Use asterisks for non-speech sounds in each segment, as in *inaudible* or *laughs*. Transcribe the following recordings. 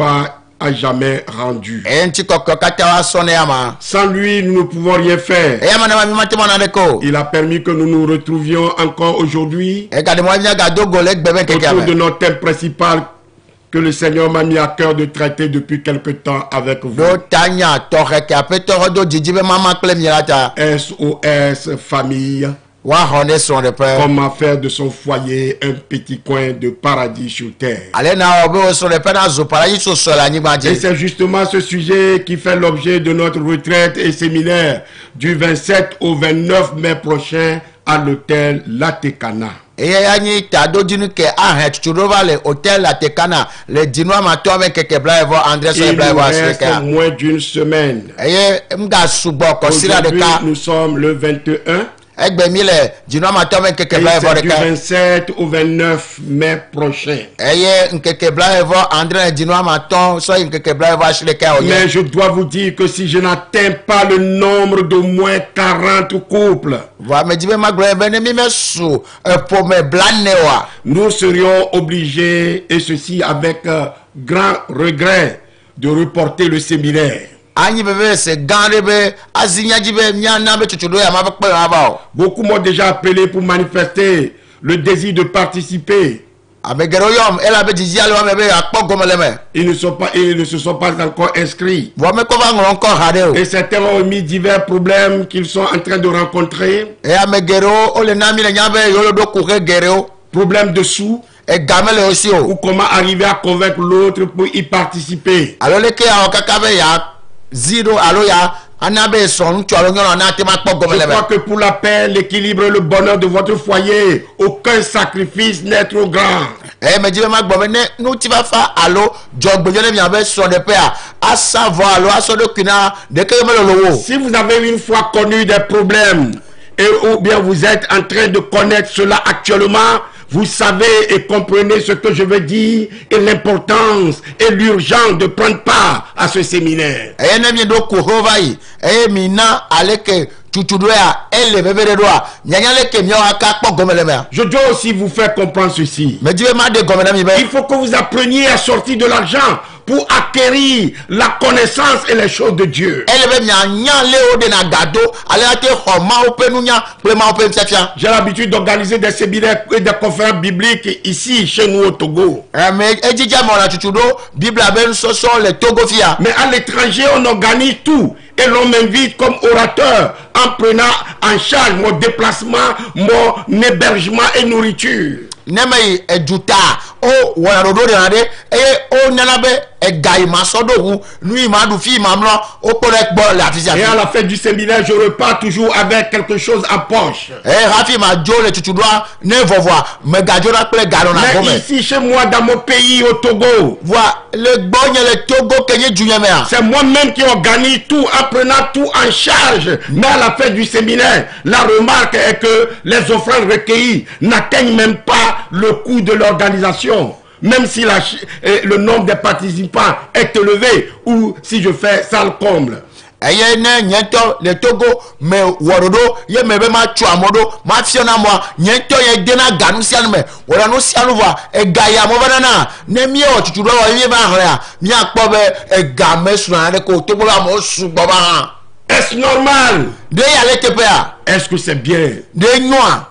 soit à jamais rendu. ama Sans lui, nous ne pouvons rien faire. o Il a permis que nous nous retrouvions encore aujourd'hui keke autour de notre thème principal que le Seigneur m'a mis à cœur de traiter depuis quelque temps avec vous. SOS famille, comment faire de son foyer un petit coin de paradis sur terre? Et c'est justement ce sujet qui fait l'objet de notre retraite et séminaire du 27 au 29 mai prochain à l'hôtel Latekana. Il nous moins d'une semaine. kɔsira Aujourd'hui, nous sommes le 21 egbe mi le dinua matɔ be keke et blayevɔ c'est du ɖeka 27 au 29 mai prochain. eye nkeke blayevɔ andre le dinua matɔ sɔ yi nkeke blayevɔ asiɖekea wònye Mais je dois vous dire que si je n'atteins pas le nombre de moins 40 couples, vɔ ame dzi be magblɔ be ne mi mesu eƒome blane oa nous serions obligés, et ceci avec euh, grand regret, de reporter le séminaire. Anyi bebe se gã aɖe be azi nyadzi be miana be tutu ɖo ya ma be kpe ma va o Beaucoup m'ont déjà appelé pour manifester le désir de participer. ame geɖewo yɔm elabe dzidzi ale wame be akpɔ gɔme le me Ils ne, sont pas, ils ne se sont pas encore inscrits. vɔ mekɔ va ŋlɔ ŋkɔ ha ɖe o Et certains ont mis divers problèmes qu'ils sont en train de rencontrer. eye ame geɖewo wole na mi le nya be yewole ɖo kuxe geɖewo Problèmes de sous ega mele wo si ou comment arriver à convaincre l'autre pour y participer. alo leke awɔ kaka be ya zi ɖo alo ya ŋutsu alo nyɔnu na te ma kpɔ gɔme Je me crois que pour la paix, l'équilibre et le bonheur de votre foyer, aucun sacrifice n'est trop grand. eye medzi be ma be ne ŋutifafa alo dzɔgbenyɔ ne miabe srɔ̃ɖeƒea asa vɔ alo asɔ ɖokui na ɖeke melolo wo Si vous avez une fois connu des problèmes et ou bien vous êtes en train de connaître cela actuellement, vous savez et comprenez ce que je veux dire et l'importance et l'urgence de prendre part à ce séminaire. Le Je dois aussi vous faire comprendre ceci. medzi be ma ɖe gɔme na mi be Il faut que vous appreniez à sortir de l'argent pour acquérir la connaissance et les choses de Dieu. J'ai l'habitude d'organiser des séminaires et des conférences bibliques ici, chez nous au Togo. Mais à l'étranger, on organise tout. Et l'on m'invite comme orateur en prenant en charge mon déplacement, mon hébergement et nourriture. O nyana be ega yi ma sɔ ɖo ʋu nu yi ma ɖu fi o kpɔ ɖe gbɔ le afi sia Et à la fin du séminaire, je repars toujours avec quelque chose en poche. eye hafi ma dzo le tutu ne vɔvɔa megadzo ɖa kple ga ɖona Mais gɔme ici, chez moi, dans mon pays, au Togo, voa le gbɔ nye le togo ke nye dunye mea c'est moi-même qui organise tout en prenant tout en charge. Mais à la fin du séminaire, la remarque est que les offrandes recueillies n'atteignent même pas le coût de l'organisation. Même si la euh, le nombre des participants est élevé ou si je fais salle comble. eye ne nye ŋutɔ le togo me wɔ ɖoɖo ye me be ma tso ame ɖo ma fia na mɔa nye ŋutɔ ye dena ga nu sia nu me wɔna nu sia nu vɔa ega ya mo vana ne miewɔ tutu ɖɔ wɔ mi va hlẽa miakpɔ be ega me ɖe ko togo sugbɔ va hã Est-ce normal? Ɖe ya le teƒea Est-ce que c'est bien? Ɖe nyɔa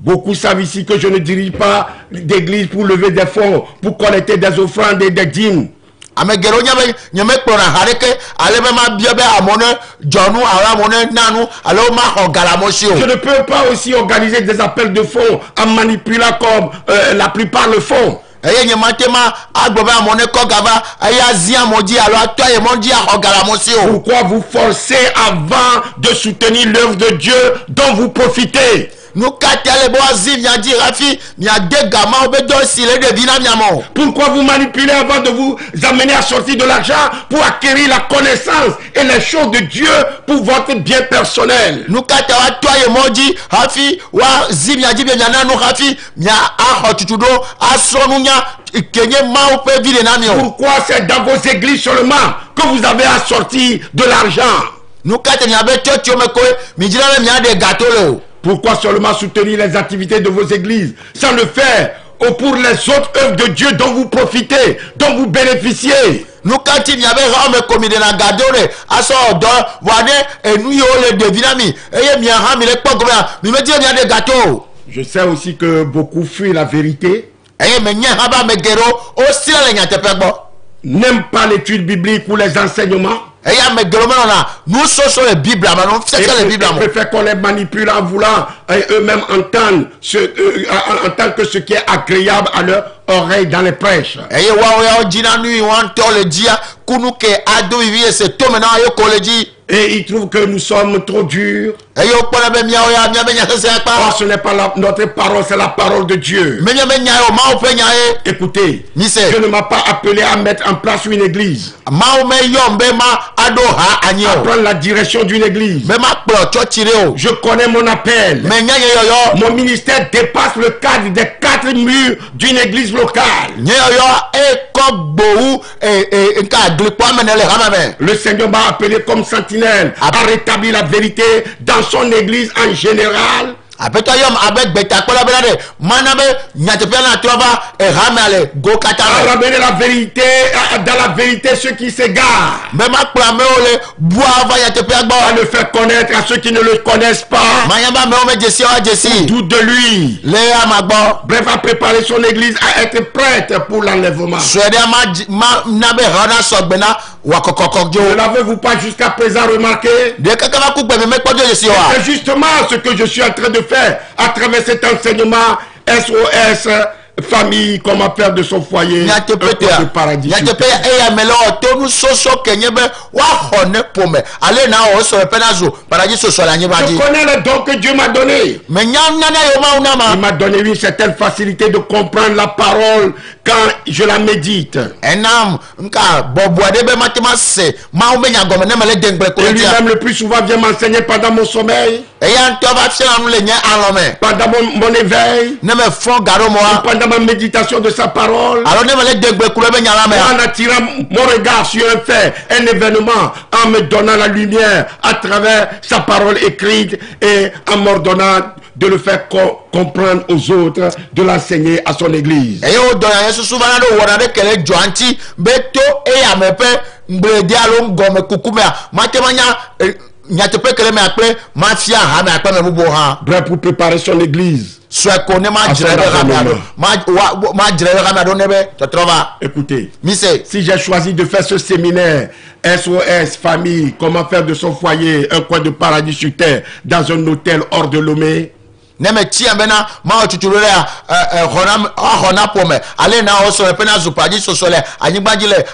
Beaucoup savent ici que je ne dirige pas d'église pour lever des fonds, pour collecter des offrandes et des dîmes. ame geɖewo nya be nye mekplɔna ha ɖeke ale be ma bia be amewo ne dzɔnu alo amewo ne nanu alo maxɔ ga le amewo si o Je ne peux pas aussi organiser des appels de fonds en manipulant comme euh, la plupart le font. eye nye mate ma agblɔ be amewo ne kɔ ga va eye azi amewo dzi alo atɔ ye mɔ dzi axɔ ga le amewo si o Pourquoi vous forcez avant de soutenir l'œuvre de Dieu dont vous profitez? Pourquoi vous manipulez avant de vous amener à sortir de l'argent pour acquérir la connaissance et les choses de Dieu pour votre bien personnel? Pourquoi c'est dans vos églises seulement que vous avez à sortir de l'argent? Me le Pourquoi seulement soutenir les activités de vos églises sans le faire ou pour les autres œuvres de Dieu dont vous profitez, dont vous bénéficiez? nu ka ti miabe xɔ me komi ɖena gado ɖe asɔ dɔ vɔ ɖe enu yiwo le ɖevi na mi eye mia hã mi le kpɔ gɔmea mi me gato o Je sais aussi que beaucoup fuient la vérité, me nye hã be ame geɖewo wosira le nyateƒe gbɔ n'aiment pas l'étude biblique ou les enseignements, eye ame geɖewo menɔna nusoso le biblia me et nufiafia le biblia me préfèrent qu'on les manipule en voulant euh, eux-mêmes entendre ce, euh, en- en tant que ce qui est agréable à leur oreille dans les prêches. eye woawo yawo dzina nu yi woa ŋutɔ le dzia kunu ke ado vivi ese tome na ye ko le dzi Et ils trouvent que nous sommes trop durs. Or, akpa ce n'est pas la- notre parole, c'est la parole de Dieu. ye Écoutez, Dieu ne m'a pas appelé à mettre en place une église, à prendre la direction d'une église. be ma kplɔ tsɔtsi ɖe o Je connais mon appel. Mon ministère dépasse le cadre des quatre murs d'une église locale. Le Seigneur m'a appelé comme sentinelle Ah. à rétablir la vérité dans son église en général. Aƒetɔ yɔm abe gbetakpɔla bena ɖe mana be nyateƒe na trɔ va ehame ale go ramener la vérité, dans la vérité ceux qui s'égarent, makplɔ amewo le bua va nyateƒea à gbɔ le faire connaître à ceux qui ne le connaissent pas, manya be amewo me dzesi wa dzesi doute de lui. le ama gbɔ Bref, à préparer son église à être prête pour l'enlèvement. ɖe ma ma na be na na Ne l'avez-vous pas jusqu'à présent remarqué? C'est justement ce que je suis en train de faire à travers cet enseignement SOS, famille, comment faire de son foyer un de paradis. Je connais le don que Dieu m'a donné. Il m'a donné une certaine facilité de comprendre la parole quand je la médite. Et lui-même, le plus souvent, vient m'enseigner pendant mon sommeil, pendant mon, mon éveil, pendant ma méditation de sa parole. en attirant mon regard sur un fait, un événement, en me donnant la lumière à travers sa parole écrite et en m'ordonnant de le faire co- comprendre aux autres, de l'enseigner à son église. Bref, pour préparer son église. Écoutez, si j'ai choisi de faire ce séminaire SOS, famille, comment faire de son foyer un coin de paradis sur terre dans un hôtel hors de Lomé, ne me tia bena mawɔ tutu ɖo ɖea xɔna axɔna ƒome ale na wɔ sɔ ƒe na zu padzi sɔsɔ le anyigba dzi le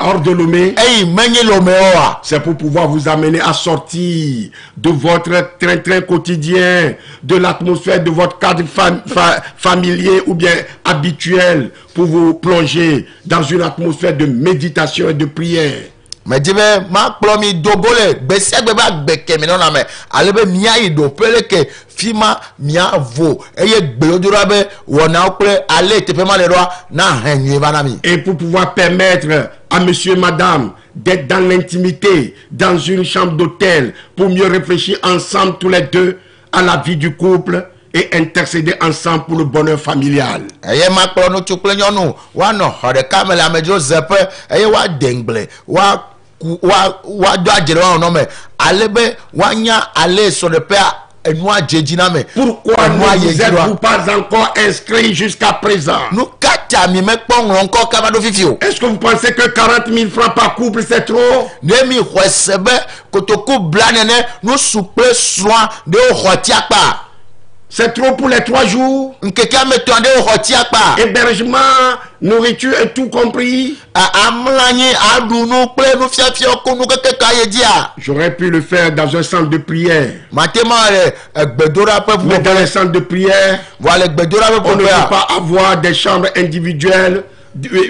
hors de Lomé, wa C'est pour pouvoir vous amener à sortir de votre train-train quotidien, de l'atmosphère de votre cadre fam- fa- familier ou bien habituel, pour vous plonger dans une atmosphère de méditation et de prière. Medi be makplɔ mi dogo le gbe sia gbe be agbe ke mi nɔna me ale be miayi ɖoƒe le ke fi ma miavo eye gbedodoɖa be wɔnawo kple ale teƒe ma le ɖoa na hẽ nyuie va na mi Et pour pouvoir permettre à monsieur et madame d'être dans l'intimité, dans une chambre d'hôtel, pour mieux réfléchir ensemble tous les deux à la vie du couple et intercéder ensemble pour le bonheur familial. eye makplɔ ŋutsu kple nyɔnu woanɔ xɔ ɖeka me le amedzro zeƒe eye woade ŋgble woa- woado adze ɖe woa nɔnɔ me ale be woanya ale srɔ̃ɖeƒea enua dze dzi na me. Pourquoi ne vous ɖoa êtes-vous pas encore inscrit jusqu'à présent? Nu ka ta mi mekpɔ ŋlɔ ŋkɔ kaba ɖo fifi o Est-ce que vous pensez que 40 000 francs par couple, c'est trop? Ne mi xɔe se be kotoku bla nene nusu kple srɔ̃a ɖe wo xɔ tia kpa C'est trop pour les trois jours. Hébergement, nourriture et tout compris. J'aurais pu le faire dans un centre de prière. Mais dans les centres de prière, on ne peut pas avoir des chambres individuelles,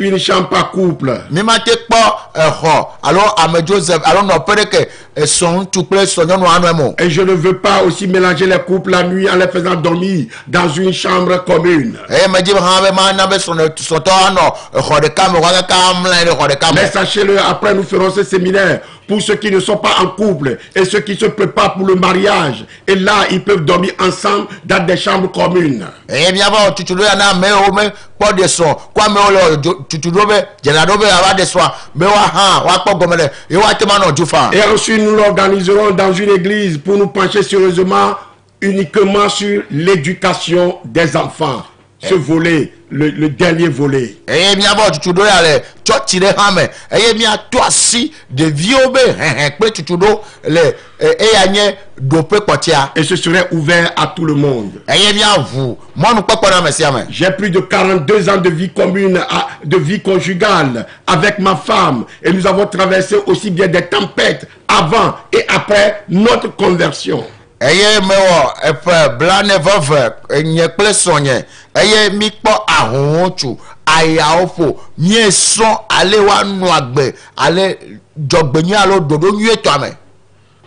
une chambre par couple. mi ma te kpɔ exɔ alo amedzo ze alo nɔƒe ɖe ke esɔ ŋutsu kple esɔ nyɔnu anɔ eme o Et je ne veux pas aussi mélanger les couples la nuit en les faisant dormir dans une chambre commune. eye medzi be hã be mana be srɔ̃ srɔ̃tɔ anɔ exɔ ɖeka me woakaka amlã ɖe xɔ ɖeka me Mais sachez-le, après nous ferons ce séminaire pour ceux qui ne sont pas en couple et ceux qui se préparent pour le mariage. Et là, ils peuvent dormir ensemble dans des chambres communes. eye miaƒe tutuɖo ya na amewo mekpɔ ɖe srɔ̃ ko amewo le dzo- tutuɖo be dzena ɖo be yewoava ɖe srɔ̃a be woahã woakpɔ gɔme le ye woate ma nɔ dzo faa Et ensuite, nous l'organiserons dans une église pour nous pencher sérieusement uniquement sur l'éducation des enfants. Ce volet, le, le dernier volet. eye miaƒe tutuɖo ya le tsɔtsi ɖe hã me eye miato asi ɖeviwo be hɛhɛ kple tutuɖo le e- eya nye ɖoƒe kpɔtia Et ce serait ouvert à tout le monde. eye miaʋu mɔnukpɔkpɔ na ame sia me J'ai plus de 42 ans de vie commune, de vie conjugale avec ma femme. Et nous avons traversé aussi bien des tempêtes avant et après notre conversion. eye mewɔ eƒe blaneveve nye kple srɔ̃nye eye mikpɔ ahũhũtsu ayawo ƒo miesrɔ̃ ale woanɔ agbe ale dzɔgbenyui alo ɖoɖo nyuietɔa me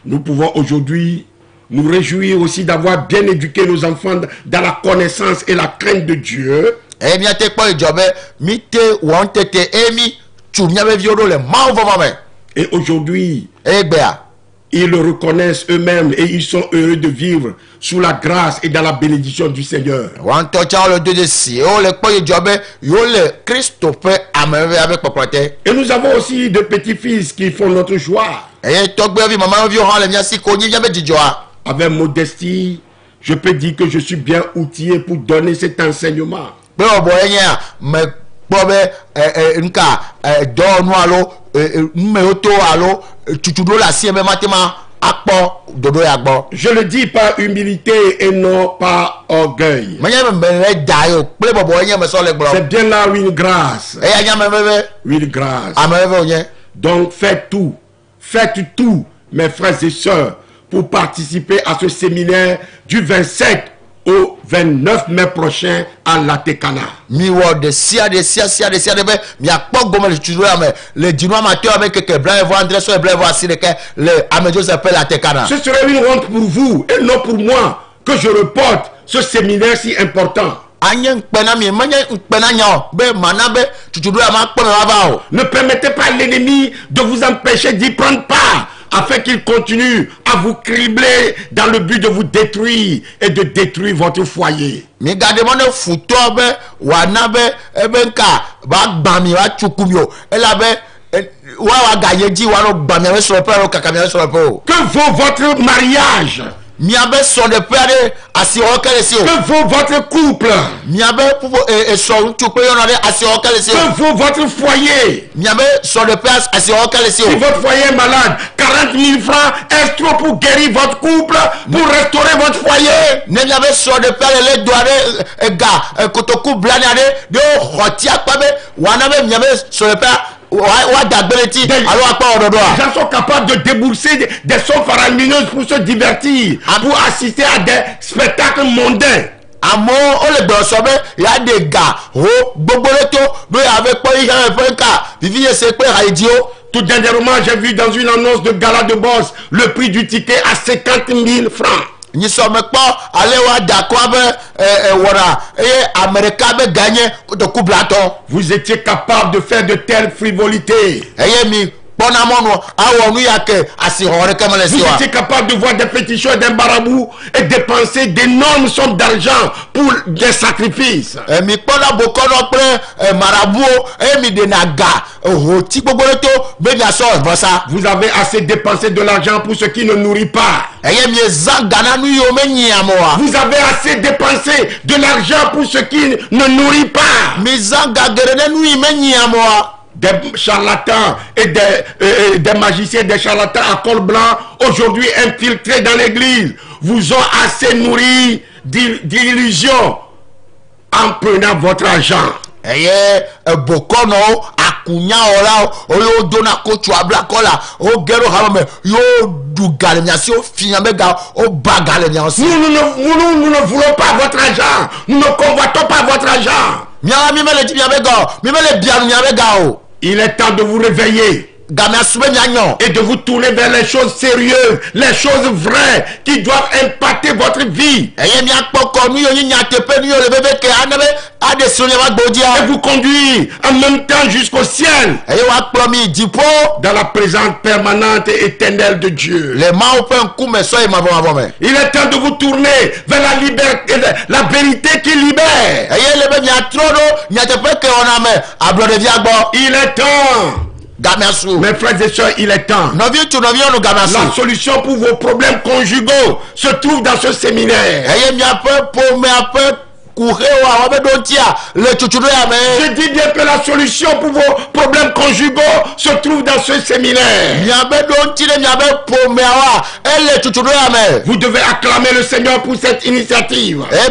Nous pouvons aujourd'hui nous réjouir aussi d'avoir bien éduqué nos enfants dans la connaissance et la crainte de Dieu. kpɔ wɔn tete tu miabe viwo ɖo le me Et aujourd'hui, ils le reconnaissent eux-mêmes et ils sont heureux de vivre sous la grâce et dans la bénédiction du Seigneur. te Et nous avons aussi de petits-fils qui font notre joie. Avec modestie, je peux dire que je suis bien outillé pour donner cet enseignement. Be nuka dɔwɔnu alo numewo to alo tutuɖo le asi akpɔ ya gbɔ Je le dis par humilité et non par orgueil. da o kple bɔbɔ ye le gblɔ C'est bien là une grâce. eya nye ame veve Une grâce. ame veve wonye Donc faites tout, faites tout, mes frères et sœurs, pour participer à ce séminaire du 27 au 29 mai prochain à Latekana. miwɔ ɖe sia ɖe sia sia ɖe sia ɖe be miakpɔ gɔme le tutuɖo ya me. Le dzinua matɔ abe keke blaevɔ andre sɔ blaevɔ asi ɖeke le amedzose ƒe le atekana Ce serait une honte pour vous et non pour moi que je reporte ce séminaire si important. anye ŋukpe na mi menye ŋukpe na nya o. Be mana be tutuɖo ya makpɔ me o. Ne permettez pas à l'ennemi de vous empêcher d'y prendre part afin qu'il continue à vous cribler dans le but de vous détruire et de détruire votre foyer. migaɖe mɔ ne futɔ be wòana be ebe nka woagbã mi woatsuku mi o elabe e, dzi gbã miabe srɔ̃ƒe alo kaka miabe srɔ̃ƒe o Que vaut votre mariage? Miabe srɔ̃ɖeƒe aɖe asiwɔ ke le si o Que vaut votre couple? Miabe e, ŋutsu aɖe asiwɔ ke le si o Que vaut votre foyer? Miabe srɔ̃ɖeƒe asiwɔ ke le si o Si votre foyer est malade, 40 000 francs est trop pour guérir votre couple, pour restaurer votre foyer? ne miabe srɔ̃ɖeƒe ale le do aɖe ega kotoku blani aɖe ɖe woxɔ ti akpa be wòana be miabe srɔ̃ɖeƒea woa- woada gbe le ti Des- alo akpɔ Les gens sont capables de débourser des, des sommes faramineuses pour se divertir, pour assister à des spectacles mondains. amewo wole gbɔsɔ be yeaɖe ga ho gbogbo ɖe to be yeave kpɔ ihe ƒe nka vivi yese kple hayidziwo Tout dernièrement, j'ai vu dans une annonce de gala de boss le prix du ticket à 50 000 francs. Nyisɔme kpɔ ale woada kɔa be ɛ, ɛ, wɔna eye ame ɖeka be ganye kotoku blatɔ Vous étiez capable de faire de telles frivolités. eye mi Vous étiez capable de voir des pétitions d'un marabout et dépenser d'énormes sommes d'argent pour des sacrifices. Vous avez assez dépensé de l'argent pour ce qui ne nourrit pas. menyiam oa Vous avez assez dépensé de l'argent pour ce qui ne nourrit pas. Des charlatans et des, euh, euh, des magiciens, des charlatans à col blanc, aujourd'hui infiltrés dans l'église, vous ont assez nourri d'il- d'illusions en prenant votre argent. ebokɔnɔwo dona kotso ɖo hame me yewo be ga Nous, nous, ne, nous, nous ne voulons pas votre argent. Nous ne convoitons pas votre argent. mi ga o mi ga o Il est temps de vous réveiller. Et de vous tourner vers les choses sérieuses, les choses vraies qui doivent impacter votre vie. Et vous conduire en même temps jusqu'au ciel. Dans la présence permanente et éternelle de Dieu. Il est temps de vous tourner vers la liberté, la vérité qui libère. Il est temps, mes frères et sœurs, il est temps. La solution pour vos problèmes conjugaux se trouve dans ce séminaire. Me Je dis bien que la solution pour vos problèmes conjugaux se trouve dans ce séminaire. ya me Vous devez acclamer le Seigneur pour cette initiative. ya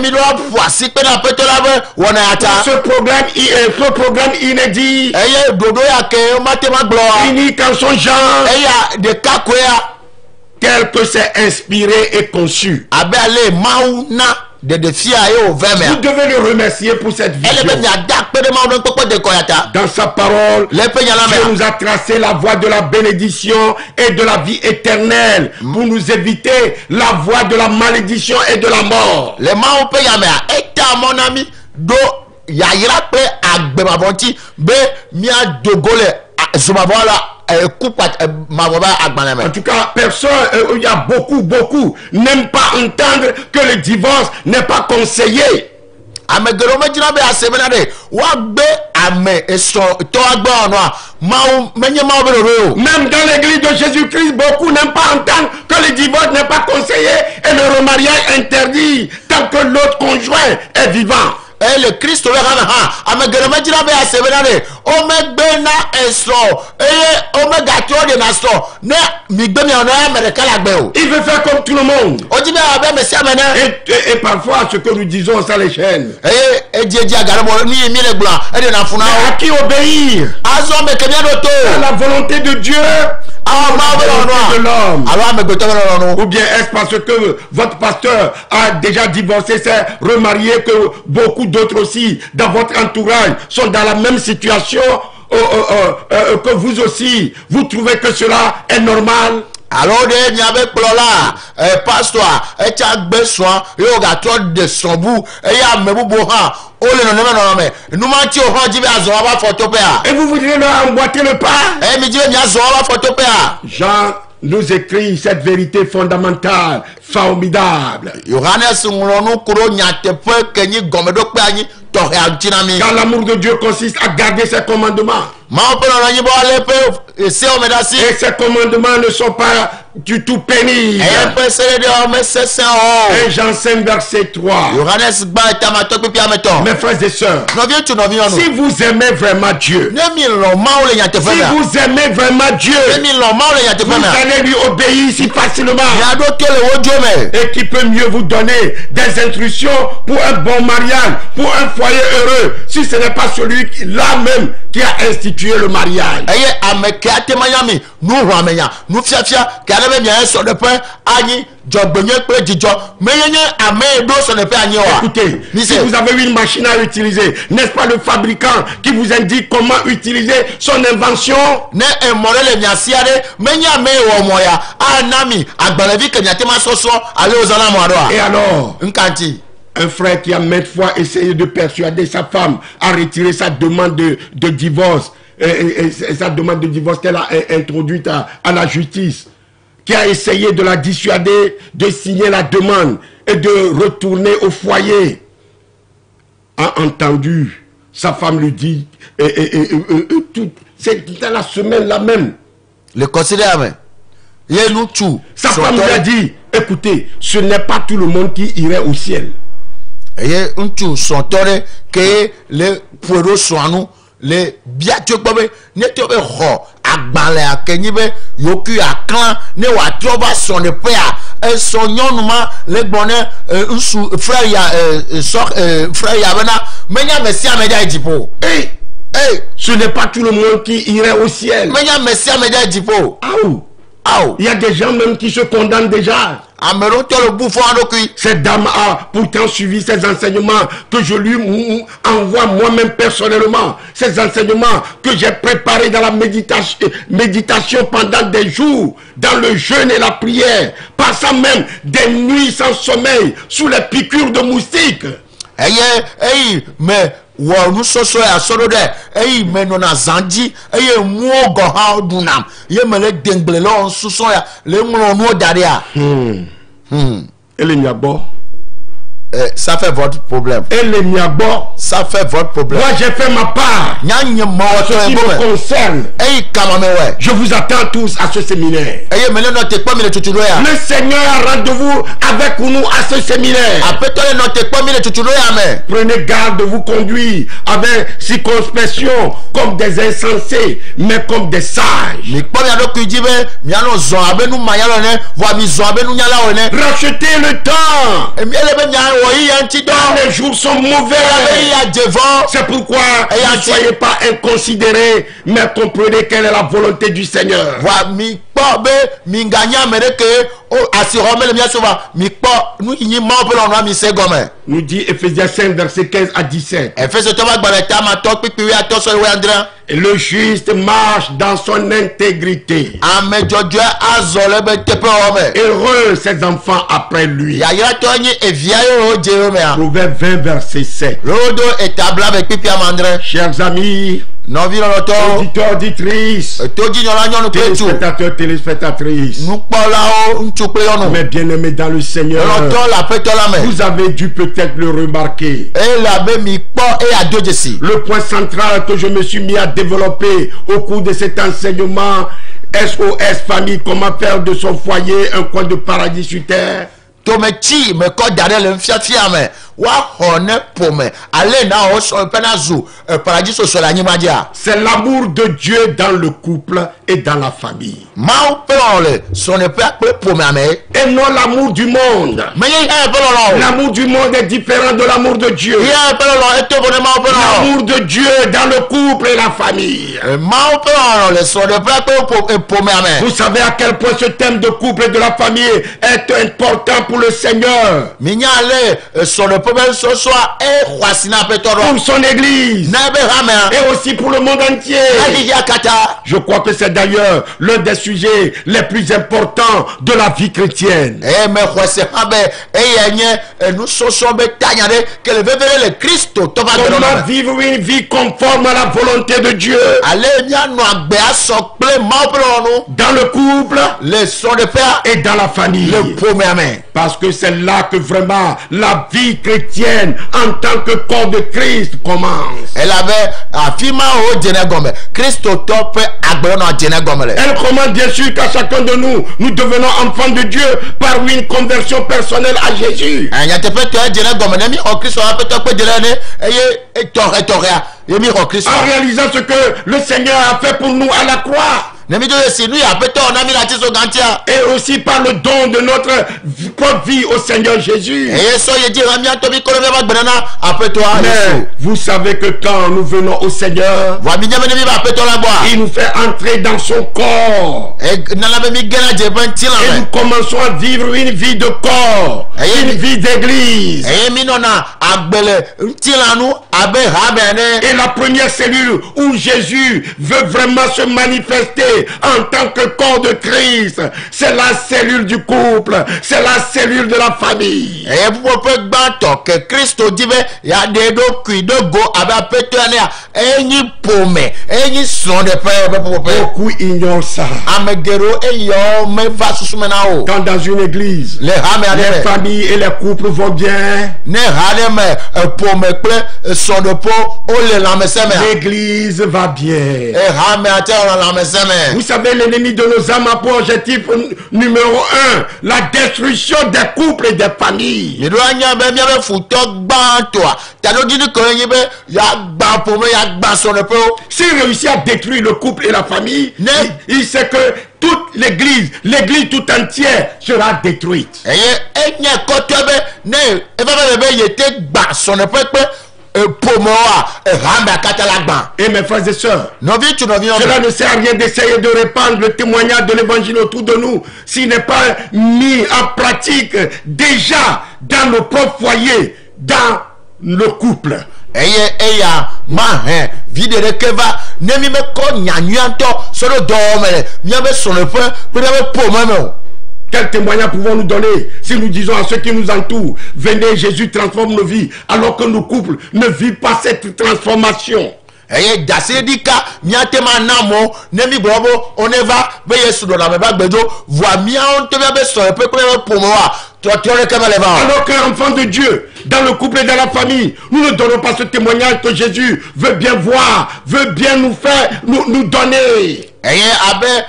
ta? Ce programme, ce programme inédit, gblɔa unique en son genre, koea tel que c'est inspiré et conçu. Ɖeɖefia ye wòve Vous devez le remercier pour cette vision. Dans sa parole, Dieu nous a tracé la voie de la bénédiction et de la vie éternelle pour nous éviter la voie de la malédiction et de la mort. le mawu ƒe ya mea eta mɔ na mi ɖo yayra kple agbemavɔ ŋuti be miadogo le a- me En tout cas, personne, euh, il y a beaucoup, beaucoup, n'aiment pas entendre que le divorce n'est pas conseillé. ame geɖewo medzina be ase bena ɖe woagbe ame esrɔ̃tɔ agbe wɔnɔa mawu menye mawu be ɖoɖo o Même dans l'église de Jésus-Christ, beaucoup n'aiment pas entendre que le divorce n'est pas conseillé et le remariage interdit tant que l'autre conjoint est vivant. Eye le kristo ƒe hame hã ame geɖe medzina be ase bena ɖe womegbe na esrɔ̃ eye womegatrɔ ɖena srɔ̃ ne migbe mianɔ ame ɖeka le agbe o Il veut faire comme tout le monde. wodzi be abe ame sia ame ne Et, et- et parfois, ce que nous disons, ça les gêne. eye edziedzi agaɖe bɔ nu yi mi le gblɔa fu na Mais à qui obéir azɔ me ke miaɖo to À la volonté de Dieu amegbetɔ be lɔlɔnu Ou bien est-ce parce que votre pasteur a déjà divorcé, s'est remarié, que beaucoup d'autres aussi dans votre entourage sont dans la même situation euh, euh, euh, que vous aussi Vous trouvez que cela est normal? Alo ɖe miabe kplɔla ɛ pastor etsa gbe srɔ̃ ye wogatrɔ de srɔ̃bu eye ame bubu hã wole nɔnɔme nɔnɔme numatiwo hã dzi be azɔ woava fɔ toƒea Et vous voudriez leur emboîter le pas. Eye mi dzi be miazɔ woava fɔ toƒea Jean nous écrit cette vérité fondamentale, formidable. yohanes ŋlɔ nu ku ɖo nyateƒe ke nyi gɔmeɖokpe anyi tɔxɛa ŋuti na mi Car l'amour de Dieu consiste à garder ses commandements. Asi. Et ces commandements ne sont pas du tout pénibles. eye ƒe seɖeɖewo mesesẽ o 1 Jean 5, verset 3. yohanes gba etamatɔ kpekpe ametɔ Mes frères et sœurs, si vous aimez vraiment Dieu, si vous aimez vraiment Dieu, vous allez lui obéir si facilement. Et qui peut mieux vous donner des instructions pour un bon mariage, pour un foyer heureux, si ce n'est pas celui qui- là même qui a institué le mariage. eye ame ke ate ma nya mi nu hlɔamenya nufiafia ke ale be miaye sɔɖeƒe anyi dzɔgbenye kple dzidzɔ menye nye ame yi ɖo sɔɖeƒe anyi oa Écoutez, si vous avez une machine à utiliser, n'est-ce pas le fabricant qui vous indique comment utiliser son invention? Ne emɔ ɖe le mia si aɖe menye ame yi wɔ mɔ ya ana mi agbalẽvi ke miate ma sɔsɔ alo wozɔna mɔ Et alors, nkanti un frère qui a maintes fois essayé de persuader sa femme à retirer sa demande de, de divorce, et, et- et sa demande de divorce qu'elle a introduite à, à la justice, qui a essayé de la dissuader de signer la demande et de retourner au foyer, a entendu sa femme lui dit, et, et- et- et- et- et tout- c'est dans la semaine là même, le ŋutsu sa femme lui a dit, écoutez, ce n'est pas tout le monde qui irait au ciel. Eye ŋutsu srɔ̃tɔ ɖe ke le ƒoe ɖo srɔ̃a nu le bia tso gbɔ be ne tɔ be xɔ agbalẽa ke nyi be yòókù aklã ne wòatrɔ va srɔ̃ɖeƒea esrɔ̃ nyɔnu ma le gbɔ ne eh, ŋutsu frère ya eh, eh, sɔ eh, frère ya bena menye ame sia ame dza yi dziƒo Et eye ce n'est pas tout le monde qui irait au ciel. menye ame sia ame dza yi dziƒo Ah, où a ao Il y a des gens même qui se condamnent déjà. Cette dame a pourtant suivi ces enseignements que je lui envoie moi-même personnellement. Ces enseignements que j'ai préparés dans la méditation, méditation pendant des jours, dans le jeûne et la prière, passant même des nuits sans sommeil, sous les piqûres de moustiques. eye eyi me wɔ nusɔsɔ ya sɔ ɖo ɖe eyi me nɔna zan dzi eye nuwo gɔ hã ɖunam ye me le dengble le wɔ susɔ ya le ŋlɔ nuwo da ɖea Et les miagbo. Eh, ça fait votre problème Et les miagbo. ça fait votre problème Moi j'ai fait ma part. Ce qui me concerne. wɛ Je vous attends tous à ce séminaire. me le Seigneur a rendez-vous avec nous à ce séminaire. Prenez garde de vous conduire avec circonspection comme des insensés, mais comme des sages. Rachetez le temps. Les jours sont mauvais. C'est pourquoi Et ne soyez pas inconsidérés, mais comprenez quelle est la volonté du Seigneur. Voa mi kpɔ be mi nga nya ame ɖe ke o asixɔ mele mia so va mi kpɔ nu yi nyi mawo ƒe lɔlɔa mi se gɔme Nous dit Ephésiens 5, verset 15 à 17. efesetɔ ƒe agbalẽ tama tɔ kpikpi wi atɔ sɔ wi andre Et le juste marche dans son intégrité. ame dzɔdzɔe azɔ le be teƒe wɔ me Heureux ses enfants après lui. evia dze wo mea Proverbe 20, verset 7. rodo etabla be kpikpi ame andre Chers amis, téléspectateurs, téléspectatrices, nukpɔlawo ŋutsu kple nyɔnu mes bien-aimés dans le Seigneur, la vous avez dû peut-être le remarquer. mi ado dzesi Le point central que je me suis mis à développer au cours de cet enseignement SOS famille, comment faire de son foyer un coin de paradis sur terre. me le C'est l'amour de Dieu dans le couple et dans la famille. Et non l'amour du monde. L'amour du monde est différent de l'amour de Dieu. L'amour de Dieu dans le couple et la famille. Ƒomea me Vous savez à quel point ce thème de couple et de la famille est important pour le Seigneur, pour son Église. Et aussi pour le monde entier. Je crois que c'est d'ailleurs l'un des sujets les plus importants de la vie chrétienne. Comment vivre une vie conforme à la volonté de Dieu. Dans le couple. Le srɔ̃ɖeƒea et dans la famille. Parce que c'est là que vraiment la vie chrétienne en tant que corps de Christ commence. elabe afi ma wo dzene gɔme kristotɔ ƒe agbenɔ dzene gɔme le Elle commence bien sûr qu'à chacun de nous, nous devenons enfants de Dieu par une conversion personnelle à Jésus. Eh, En réalisant ce que le Seigneur a fait pour nous à la croix. Et aussi par le don de notre propre vie au Seigneur Jésus. Mais vous savez que quand nous venons au Seigneur, il nous fait entrer dans son corps. Et nous me commençons à vivre une vie de corps, une vie d'église. Et la première cellule où Jésus veut vraiment se manifester en tant que corps de Christ, c'est la cellule du couple, c'est la cellule de la famille. eye ƒuƒoƒe gbãtɔ ke kristo di be yeaɖe ɖokui ɖe go abe aƒetɔ enea enyi ƒome enyi srɔ̃ɖeƒe ƒe ƒuƒoƒe Beaucoup ignorent ça. ame geɖewo eyɔ meva susu me na wo Quand dans une église, les familles et les couples vont bien, l'église va bien. Vous savez, l'ennemi de nos âmes a pour objectif numéro un, la destruction des couples et des familles. S'il réussit à détruire le couple et la famille, Ne- il, il sait que toute l'église, l'église tout entière sera détruite. Et mes frères et sœurs, cela ne sert à rien d'essayer de répandre le témoignage de l'évangile autour de nous s'il n'est pas mis en pratique déjà dans nos propres foyers, dans le couple. eye eya mahɛ vi de ɖeke va ne mi mekɔ nyanyuiatɔ sɔ ɖo dɔwɔme le miabe srɔ̃ɖeƒe kple miabe ƒome me o Quel témoignage pouvons-nous donner si nous disons à ceux qui nous entourent, venez, Jésus transforme nos vies, alors que nos couples ne vivent pas cette transformation? Dase miate ma na mɔ ne mi be yesu voa miawo ŋutɔ kple va o Alors qu'un enfant de Dieu, dans le couple et dans la famille, nous ne donnons pas ce témoignage que Jésus veut bien voir, veut bien nous faire, nous, nous donner. Eye abe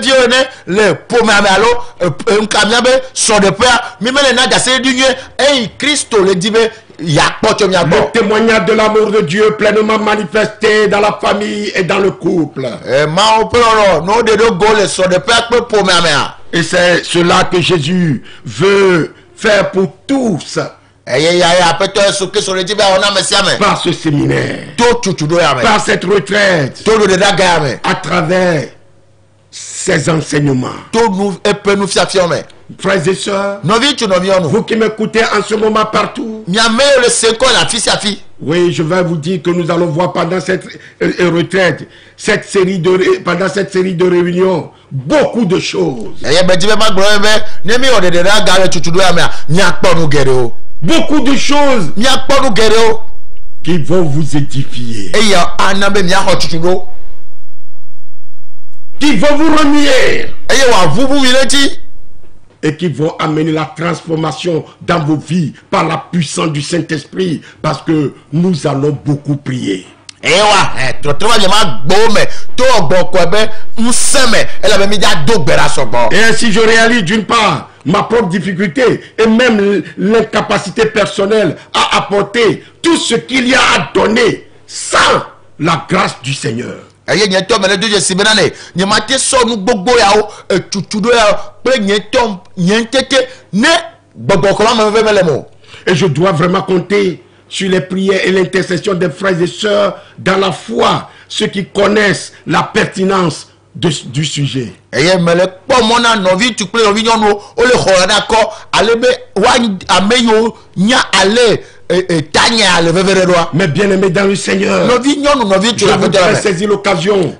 viwo ene le ƒomea me alo e- nka miabe srɔ̃ɖeƒea mi mele na dase ɖi nyuie eyi kristo le di be yakpɔ tso mia Le gbɔ témoignage de l'amour de Dieu pleinement manifesté dans la famille et dans le couple. Le Et c'est cela que Jésus veut faire pour tous eye ya ya aƒetɔ yesu kristu le di be awɔ na ame sia me par ce séminaire, par cette retraite, à travers ces enseignements. Frères et sœurs, vous qui m'écoutez en ce moment partout, oui, je vais vous dire que nous allons voir pendant cette euh, euh, retraite, cette série de, pendant cette série de réunions, beaucoup de choses. Beaucoup de choses qui vont vous édifier, qui vont vous remuer. Et qui vont amener la transformation dans vos vies par la puissance du Saint-Esprit. Parce que nous allons beaucoup prier. Mi dza do ɖa sɔgbɔ Et ainsi je réalise d'une part ma propre difficulté et même l'incapacité personnelle à apporter tout ce qu'il y a à donner sans la grâce du Seigneur. eye nye tɔ me le do dzesi bena ne nye ma te sɔ nu gbogbo yawo etutu ɖo yawo kple nye tɔ nye ŋutete ne gbɔgbɔ kɔ ma me veve mele me o Et je dois vraiment compter sur les prières et l'intercession des frères et sœurs dans la foi, ceux qui connaissent la pertinence du sujet. E- e, tanye ale veve ɖe ɖoa Mes bien-aimés dans le Seigneur, je le saisir l'occasion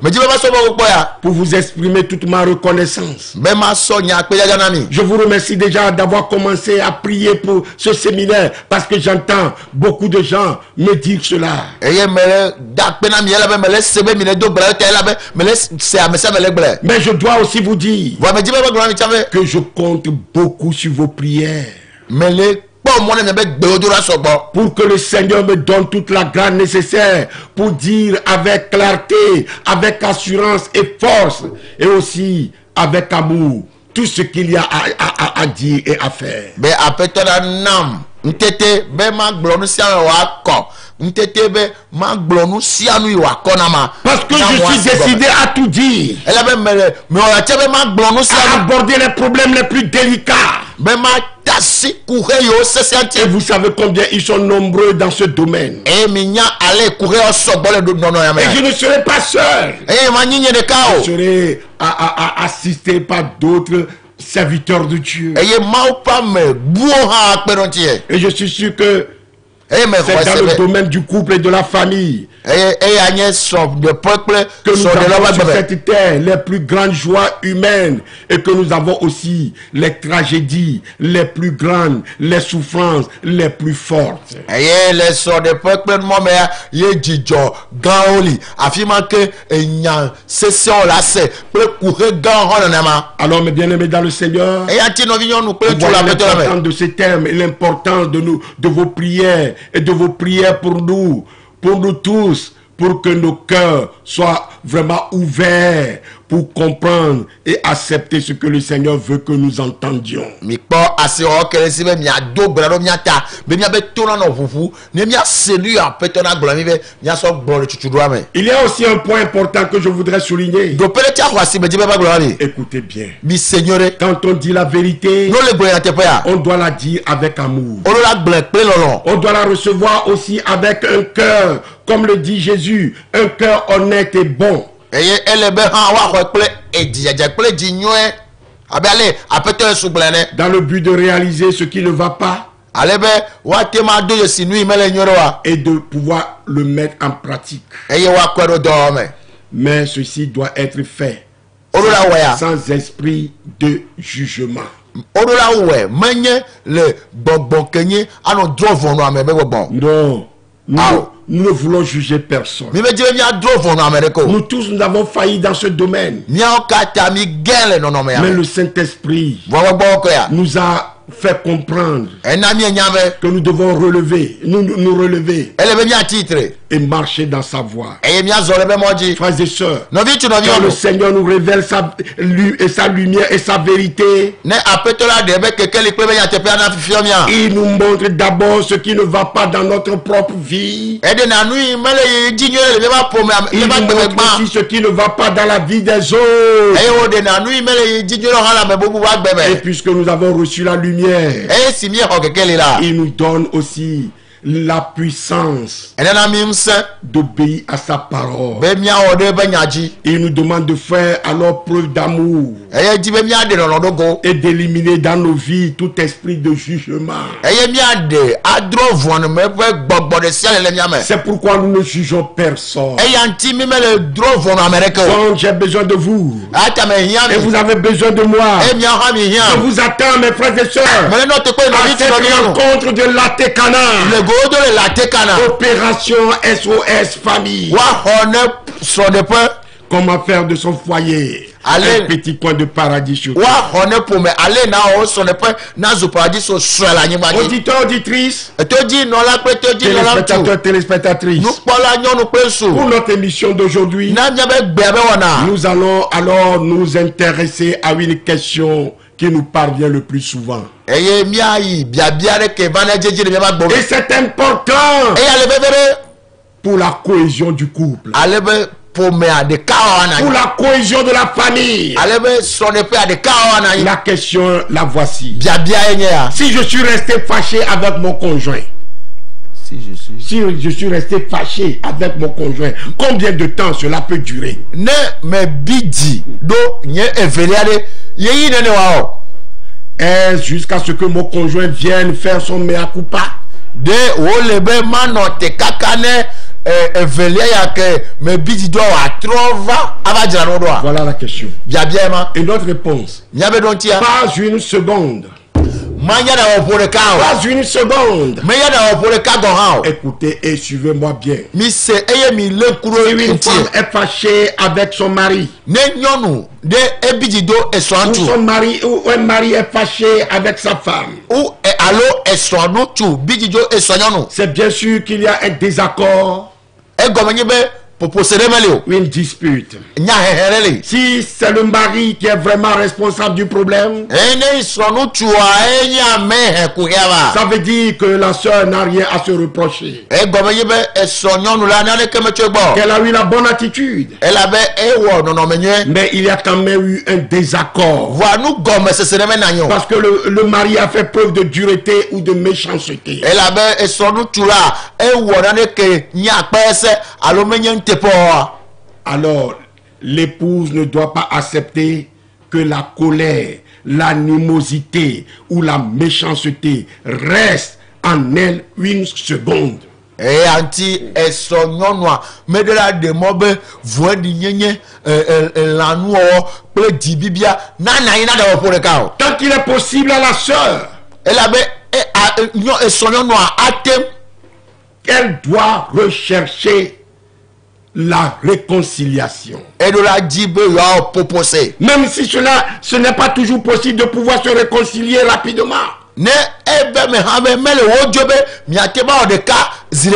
ya pour vous exprimer toute ma reconnaissance. mi Je vous remercie déjà d'avoir commencé à prier pour ce séminaire parce que j'entends beaucoup de gens me dire cela. Mais je dois aussi vous dire que je compte beaucoup sur vos prières. Mele kpɔ pour que le Seigneur me donne toute la grâce nécessaire pour dire avec clarté, avec assurance et force et aussi avec amour tout ce qu'il y a à, à- à- à dire et à faire. be aƒetɔ la nam ŋutete be ma gblɔ nu sia nu wòakɔ ŋutete be ma gblɔ nu sia nu yi wòakɔ na ma. Parce que je suis décidé à tout dire, sia à aborder les problèmes les plus délicats. Et vous savez combien ils sont nombreux dans ce domaine. Et je ne serai pas seul. ɖeka Je serai à- à- à- assisté par d'autres serviteurs de Dieu. Et je suis sûr que c'est xɔ dans le domaine du couple et de la famille. Eye eya nye srɔ̃ɖeƒe kple que nous avons sur cette terre les plus grandes joies humaines et que nous avons aussi les tragédies les plus grandes, les souffrances les plus fortes. eye le srɔ̃ɖeƒe kple numɔmea ye dzidzɔ gãwo li afi ma ke enya sesẽwo le ase kple kuxe gãwo hã nenema Alors mes bien-aimés dans le Seigneur, le aƒetɔ la me l'importance de ces termes et l'importance de, nous, de vos prières et de vos prières pour nous, pour nous tous, pour que nos cœurs soient vraiment ouverts, pour comprendre et accepter ce que le Seigneur veut que nous entendions. Il y a aussi un point important que je voudrais souligner. Écoutez bien. Quand on dit la vérité, on doit la dire avec amour. On doit la recevoir aussi avec un cœur, comme le dit Jésus, un cœur honnête et bon. Eye ele be hã woaxɔe kple edzidzadza kple dzi nyuie abe ale aƒetɔ yesu gblẽ ne. Dans le but de réaliser ce qui ne va pas. Ale be woate ma do yesi nu yi mele nyo ɖe wa. Et de pouvoir le mettre en pratique. eye woakɔe ɖo dɔwɔ me. Mais ceci doit être fait. La wɔea sans esprit de jugement. woɖo la wɔe menye le gbɔgbɔ kenye anɔ drɔ vɔnua me be gbɔgbɔ Non, nous, Ah. nous ne voulons juger personne. Nous tous, nous avons failli dans ce domaine. Mais le Saint-Esprit nous a fait comprendre que nous devons relever, nous, nous relever et marcher dans sa voie. Frères et sœurs, quand le Seigneur nous révèle sa, et sa lumière et sa vérité, il nous montre d'abord ce qui ne va pas dans notre propre vie. Il nous montre aussi ce qui ne va pas dans la vie des autres. Et me puisque nous avons reçu la lumière, eye si miexɔ kekeli la il nous donne aussi la puissance d'obéir à sa parole. be miawɔ ɖe eƒe nya dzi Il nous demande de faire alors preuve d'amour eye dzi be miaɖe lɔlɔ ɖo go et d'éliminer dans nos vies tout esprit de jugement. C'est pourquoi nous ne jugeons personne. Donc j'ai besoin de vous. Et vous avez besoin de moi. mi Je vous attends, mes frères et sœurs, à cette rencontre de l'Atekana. Opération SOS Famille. Comment faire de son foyer? Allez. un petit coin de paradis sur nyɔnu kple su pour notre émission d'aujourd'hui, nous allons alors nous intéresser à une question qui nous parvient le plus souvent. Et c'est important. Pour la cohésion du couple, pour la cohésion de la famille. La question, la voici. ya Si je suis resté fâché avec mon conjoint, si je suis. Si je suis resté fâché avec mon conjoint, combien de temps cela peut durer? Ne me bi dzi ɖo nye yeyi nene o Est-ce jusqu'à ce que mon conjoint vienne faire son mea culpa. De wole be manɔ te kaka ne eh, evelia ya ke me bi dzi do wòatrɔ va ava dzra no Voilà la question. biabia ye ma. Et notre réponse. Pas une seconde. Manya Pas une seconde. Écoutez et suivez-moi bien. eye mi ɖo Une femme est fâchée avec son mari. ne esrɔ̃ Ou son mari ou un mari est fâché avec sa femme. ou e- alo nyɔnu C'est bien sûr qu'il y a un désaccord be ƒoƒose ɖe meli o ou une dispute. Si c'est le mari qui est vraiment responsable du problème, va ça veut dire que la sœur n'a rien à se reprocher. egɔme nye be esrɔ̃ nyɔnu la naneke me tso egbɔ Qu'elle a eu la bonne attitude. elabe ewɔ nɔnɔme nyuie Mais il y a quand même eu un désaccord. voa nu gɔme Parce que le, le mari a fait preuve de dureté ou de méchanceté. elabe ewɔ naneke alo menye nuteƒe wɔa Alors, l'épouse ne doit pas accepter que la colère, l'animosité ou la méchanceté reste en elle une seconde. eya ŋuti esrɔ̃ nyɔnua meɖe la ɖe mɔ be vueɖi nyenye ɛ- ɛ- elãnuwɔwɔ kple dzibibia nana anyi na ɖe wɔƒo ɖeka o Tant qu'il est possible à la sœur, elabe e- a- e- nyɔ- esrɔ̃ nyɔnua atem elle doit rechercher la réconciliation. la dzi be yewoawɔ popose Même si cela, ce n'est pas toujours possible de pouvoir se réconcilier rapidement.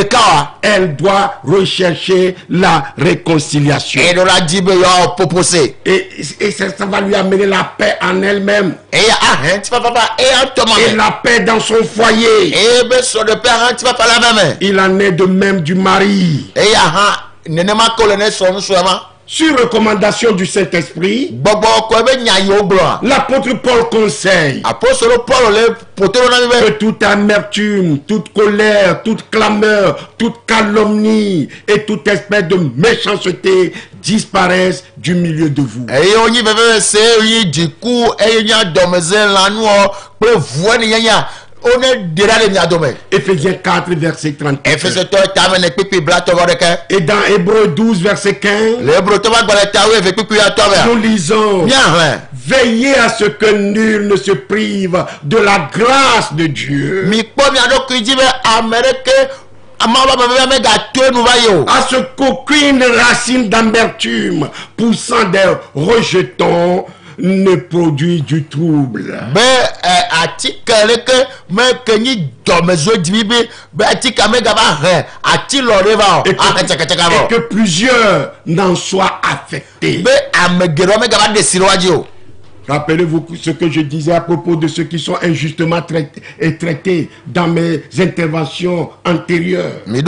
wa elle doit rechercher la réconciliation. la be yewoa popose Et, et ça, ça va lui amener la paix en elle-même eya ŋutɔ ma et la paix dans son foyer. la Il en est de même du mari. Nenema srɔ̃nusrɔ̃ ma Sur recommandation du Saint-Esprit, l'apôtre Paul conseille que toute amertume, toute colère, toute clameur, toute calomnie et toute espèce de méchanceté disparaissent du milieu de vous. Ɖa le mia dome Éphésiens 4, verset 30. efesotɔ tame ne kpikpi blatɔ vɔ ɖeke Et dans Hébreu 12, verset 15, le ebrotɔ ƒe agbalẽ ta wo eve kpikpi atɔ nous lisons. Míahlẽ Veillez à ce que nul ne se prive de la grâce de Dieu, mia ɖokui dzi be ame yi o à ce qu'aucune racine d'amertume poussant des rejetons ne produit du trouble. va o Et que plusieurs n'en soient affectés. Rappelez-vous ce que je disais à propos de ceux qui sont injustement traités, et traités dans mes interventions antérieures. yi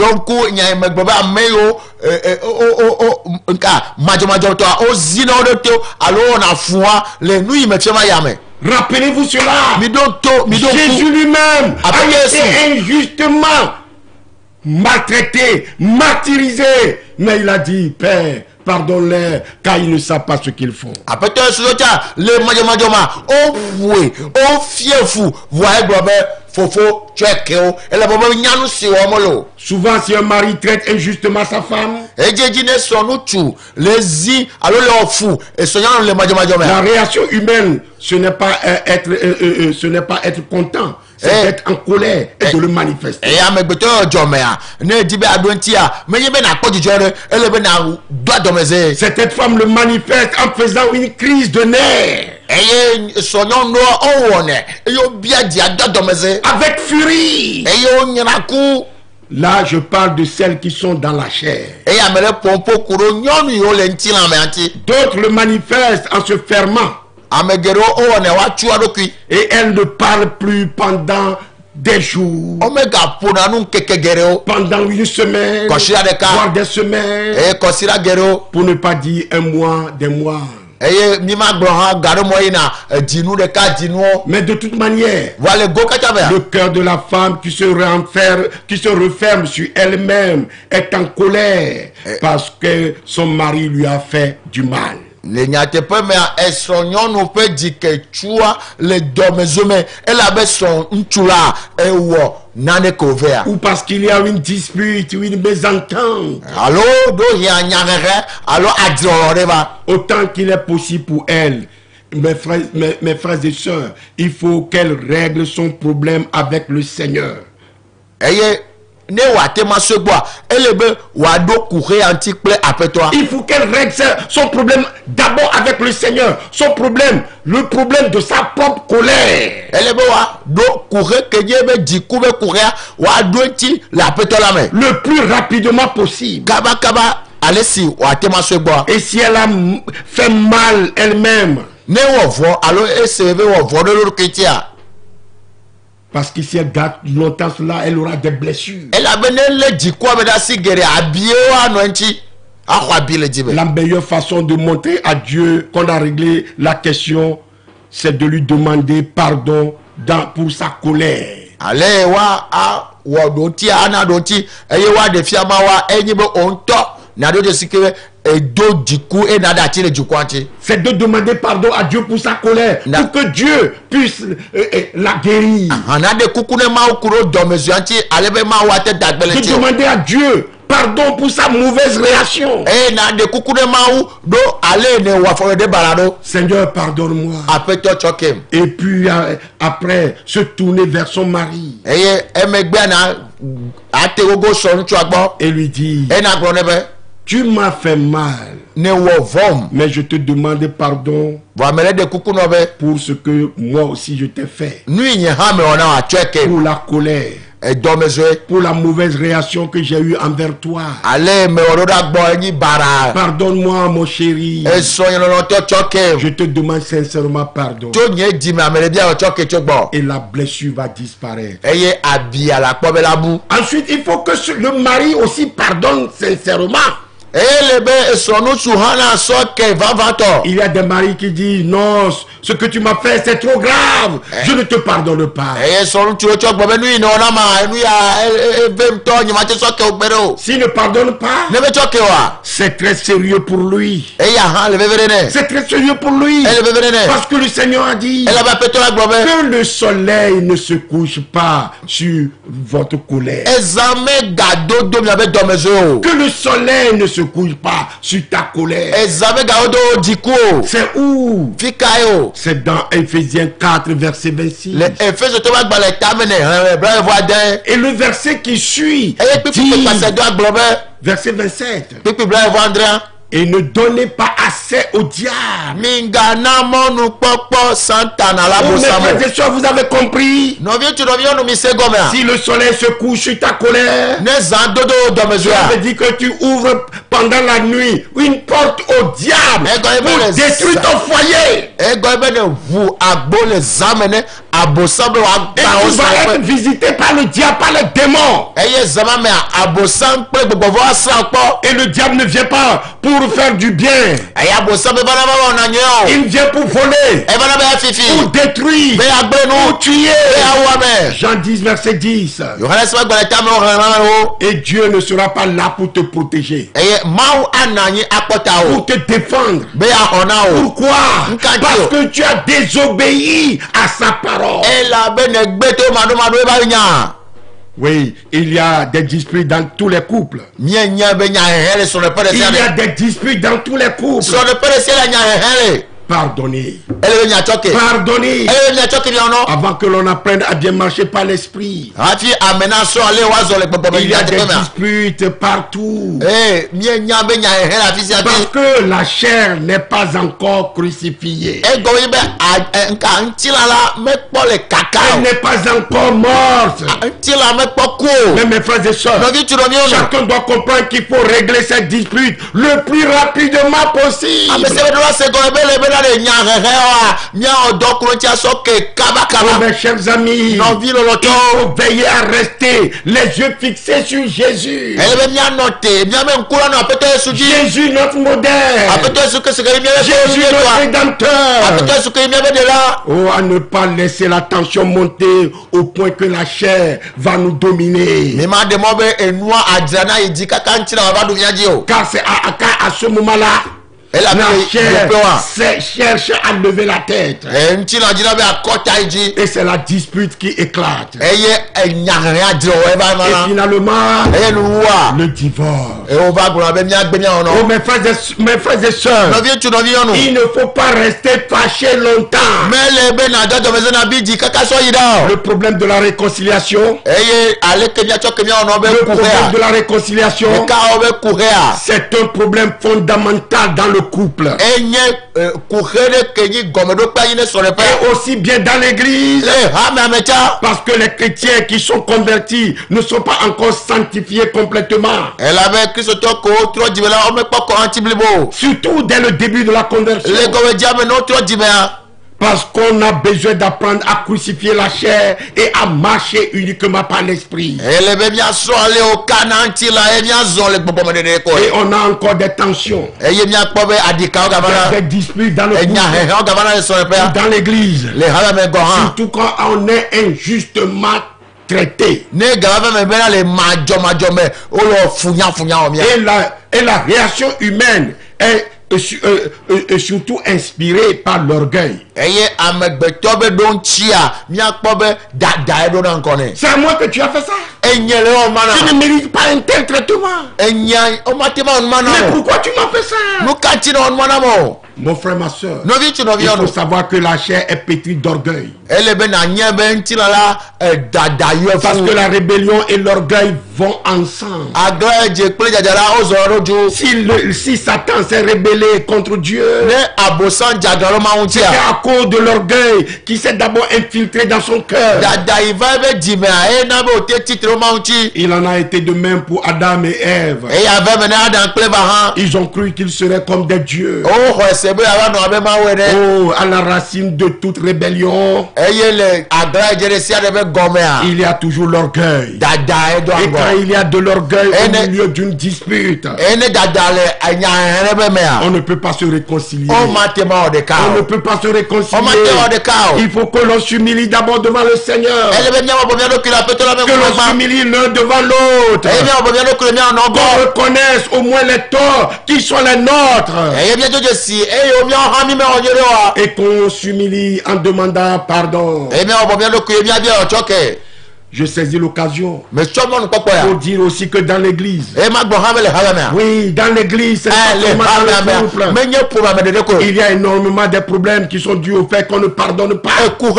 me fiama ya me Rappelez-vous cela. Jésus lui-même a été injustement maltraité, martyrisé. Mais il a dit, Père, pardonne-les, car ils ne savent pas ce qu'ils font. aƒetɔ yesu tsa le madzɔmadzɔ ma woƒoe wofie fu vɔa egblɔ be fofo tsɔe kewo ele bɔ be nyanu si wɔm le o Souvent, si un mari traite injustement sa femme, edzedzi ne srɔ̃ ŋutsu le zi alo le ɔfu esrɔ̃nyɔnu le madzɔmadzɔ la me réaction humaine, ce n'est pas euh, être, euh, euh, euh, ce n'est pas être content, c'est Eh. d'être en colère et de le manifester. eya amegbetɔ yɔ dzɔmea ne edi be aɖo ŋutia menye be nakpɔ dzidzɔ ɖe ele be na do adɔmeze Cette femme le manifeste en faisant une crise de nerfs, avec furie. Là, je parle de celles qui sont dans la chair. D'autres le manifestent en se fermant. ame geɖewo Et elle ne parle plus pendant des jours, pendant une semaine, Kɔsira ɖeka. voire des semaines, geɖewo pour ne pas dire un mois, des mois. Eye mi ma gblɔ hã ga ɖe mɔ yina dzinu ɖeka dzinuwo Mais de toute manière, le go katã mea le cœur de la femme qui se renferme, qui se referme sur elle-même est en colère parce que son mari lui a fait du mal. le nyateƒe mea esrɔ̃nyɔnu ƒe dziketsua le dɔmezo me elabe srɔ̃ ŋutsu la ewɔ Ou parce qu'il y a une dispute ou une mésentente. Autant qu'il est possible pour elle, mes frères, mes, mes frères et sœurs, il faut qu'elle règle son problème avec le Seigneur. Ne wòate ma so gbɔa ele be wòaɖo kuxe ŋuti kple aƒetɔa Il faut qu'elle règle son problème d'abord avec le Seigneur. Son problème, le problème de sa propre colère. ele be wòaɖo kuxe ke nye be dziku be kuxea wòaɖo ŋuti le aƒetɔ la me Le plus rapidement possible. kabakaba ale si wòate ma so gbɔa Et si elle a fait mal elle-même, ne wɔ vɔ alo ese be wɔ vɔ ɖe parce que si elle garde longtemps cela, elle aura des blessures. ɖe La meilleure façon de montrer à Dieu qu'on a réglé la question, c'est de lui demander pardon dans, pour sa colère. ale wa awɔ ɖo ŋuti ana ɖo ŋuti eye woaɖe fia ma wa enye be o ŋutɔ naɖo de si ke C'est de demander pardon à Dieu pour sa colère, Na- pour que Dieu puisse euh, euh, la guérir. le De demander à Dieu pardon pour sa mauvaise réaction. Seigneur, pardonne-moi. Et puis après, se tourner vers son mari. Gogo sɔ ŋutsua gbɔ et lui dire, tu m'as fait mal, mais je te demande pardon pour ce que moi aussi je t'ai fait. Pour la colère. edɔmezɔe pour la mauvaise réaction que j'ai eue envers toi. Pardonne-moi, mon chéri. tsɔke Je te demande sincèrement pardon. Et la blessure va disparaître. bu Ensuite, il faut que le mari aussi pardonne sincèrement. Vavãtɔ Il y a des maris qui disent non, ce que tu m'as fait c'est trop grave. Je ne te pardonne pas. S'il ne pardonne pas, c'est très sérieux pour lui. ɖe nɛ C'est très sérieux pour lui. Parce que le Seigneur a dit que le soleil ne se couche pas sur votre colère. Que le soleil ne se couche pas sur ta colère. C'est où? C'est dans Ephésiens 4, verset 26. le efesotɔ be agbalẽ tame ne xexlẽ blaeve adẽ Et le verset qui suit dit, verset 27, kpikpi blaeve adrea et ne donnez pas assez au diable. mingana mɔnukpɔkpɔ santana la mes bosamo frères et sœurs, vous avez compris. Gɔmea Si le soleil se couche sur ta colère, veut dɔmezɔa dire que tu ouvres pendant la nuit une porte au diable Eh, pour détruire ton foyer. be Et tu vas être visité par le diable, par les démons. kpɔ Et le diable ne vient pas pour faire du bien. eye abosam be vana va wɔna nyuie o Il vient pour voler, pour détruire, pour tuer. Jean 10, verset 10. yohanes be agbalẽ tame wo xexlẽla wo Et Dieu ne sera pas là pour te protéger, eye mawu ana anyi akpɔta o pour te défendre. Pourquoi? Parce que tu as désobéi à sa parole. Oui, il y a des disputes dans tous les couples. mienya be nyahehe le srɔ̃ɖeƒe ɖe Il y a des disputes dans tous les couples. Le Pardonnez. Avant que l'on apprenne à bien marcher par l'esprit. gbɔgbɔme Il y a des disputes partout. sia Parce que la chair n'est pas encore crucifiée. le kaka Elle n'est pas encore morte. o Mais mes frères et sœurs, chacun doit comprendre qu'il faut régler cette dispute le plus rapidement possible. Le kaba Oh, mes chers amis, il faut veiller à rester les yeux fixés sur Jésus. yesu dzi Jésus, notre modèle. yesu ke Jésus, notre rédempteur. yesu ke Oh, à ne pas laisser la tension monter au point que la chair va nous dominer. ma kaka Car c'est à, à ce moment-là, elabe la chair cherche à lever la tête. Et c'est la dispute qui éclate. eva Et finalement, nuwua le divorce. Oh, mes frères et, mes frères et nyɔnu il ne faut pas rester fâché longtemps. ɖa o Le problème de la réconciliation, be le problème de la réconciliation, c'est un problème fondamental dans le couple. eh, ne srɔ̃ɖeƒe Et aussi bien dans l'église, ame tsa parce que les chrétiens qui sont convertis ne sont pas encore sanctifiés complètement. elabe kristotɔ ko wotrɔ dzime la womekpɔ kɔ ŋuti blibo o Surtout dès le début de la conversion. Parce qu'on a besoin d'apprendre à crucifier la chair et à marcher uniquement par l'esprit. Et on a encore des tensions, be adikawo des disputes dans le enyahehewo gavana le srɔ̃ɖeƒea dans l'église. hã Surtout quand on est injustement traité. Et la, et la réaction humaine est euh, euh, euh, euh, surtout inspirée par l'orgueil. nɛ C'est à moi que tu as fait ça. Tu ne mérites pas un tel traitement. Mais pourquoi tu m'as fait ça? Mon frère, ma soeur, il faut savoir que la chair est pétrie d'orgueil. ele be nànyɛ be ŋutilã la dada yɔ Parce que la rébellion et l'orgueil vont ensemble. Si, le- si Satan s'est rébellé contre Dieu, c'est à cause de l'orgueil qui s'est d'abord infiltré dans son cœur. Il en a été de même pour Adam et Ève. hã Ils ont cru qu'ils seraient comme des dieux. ene Oh, à la racine de toute rébellion, gɔmea il y a toujours l'orgueil. Et quand il y a de l'orgueil au milieu d'une dispute, on ne peut pas se réconcilier. On ne peut pas se réconcilier. Il faut que l'on s'humilie d'abord devant le Seigneur. Que l'on s'humilie l'un devant l'autre. Qu'on reconnaisse au moins les torts qui sont les nôtres. Et qu'on s'humilie en demandant pardon. Je saisis l'occasion. Pour dire aussi que dans l'église, mea oui, dans l'église, c'est Il y a énormément de problèmes qui sont dus au fait qu'on ne pardonne pas. Et gbɔ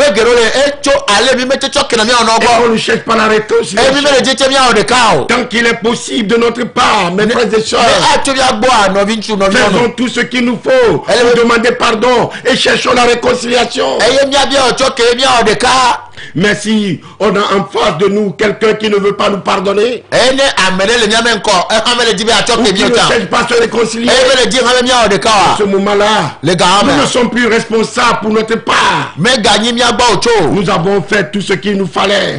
on ne cherche pas la réconciliation. o Tant qu'il est possible de notre part, mes frères et sœurs, nɔvi faisons tout ce qu'il nous faut pour demander pardon et cherchons la réconciliation. Mais si on a en face de nous quelqu'un qui ne veut pas nous pardonner, ou qui ne cherche pas à se réconcilier, à ce moment-là, nous ne sommes plus responsables pour notre part. Nous avons fait tout ce qu'il nous fallait.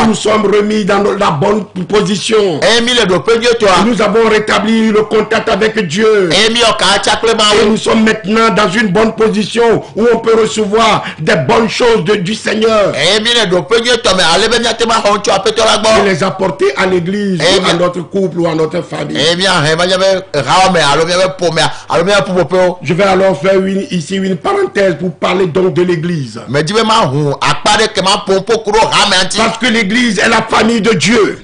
Nous nous sommes remis dans la bonne position. Nous avons rétabli le contact avec Dieu. Et nous sommes maintenant dans une bonne position où on peut recevoir des bonnes choses de- du Seigneur. Et les apporter à l'église Eh ou à notre couple ou à notre famille. eye miahɛ va nye be hawo me alo miabe ƒomea alo miabe ƒuƒoƒewo Je vais alors faire une- ici une parenthèse pour parler donc de l'église. Parce que l'église est la famille de Dieu.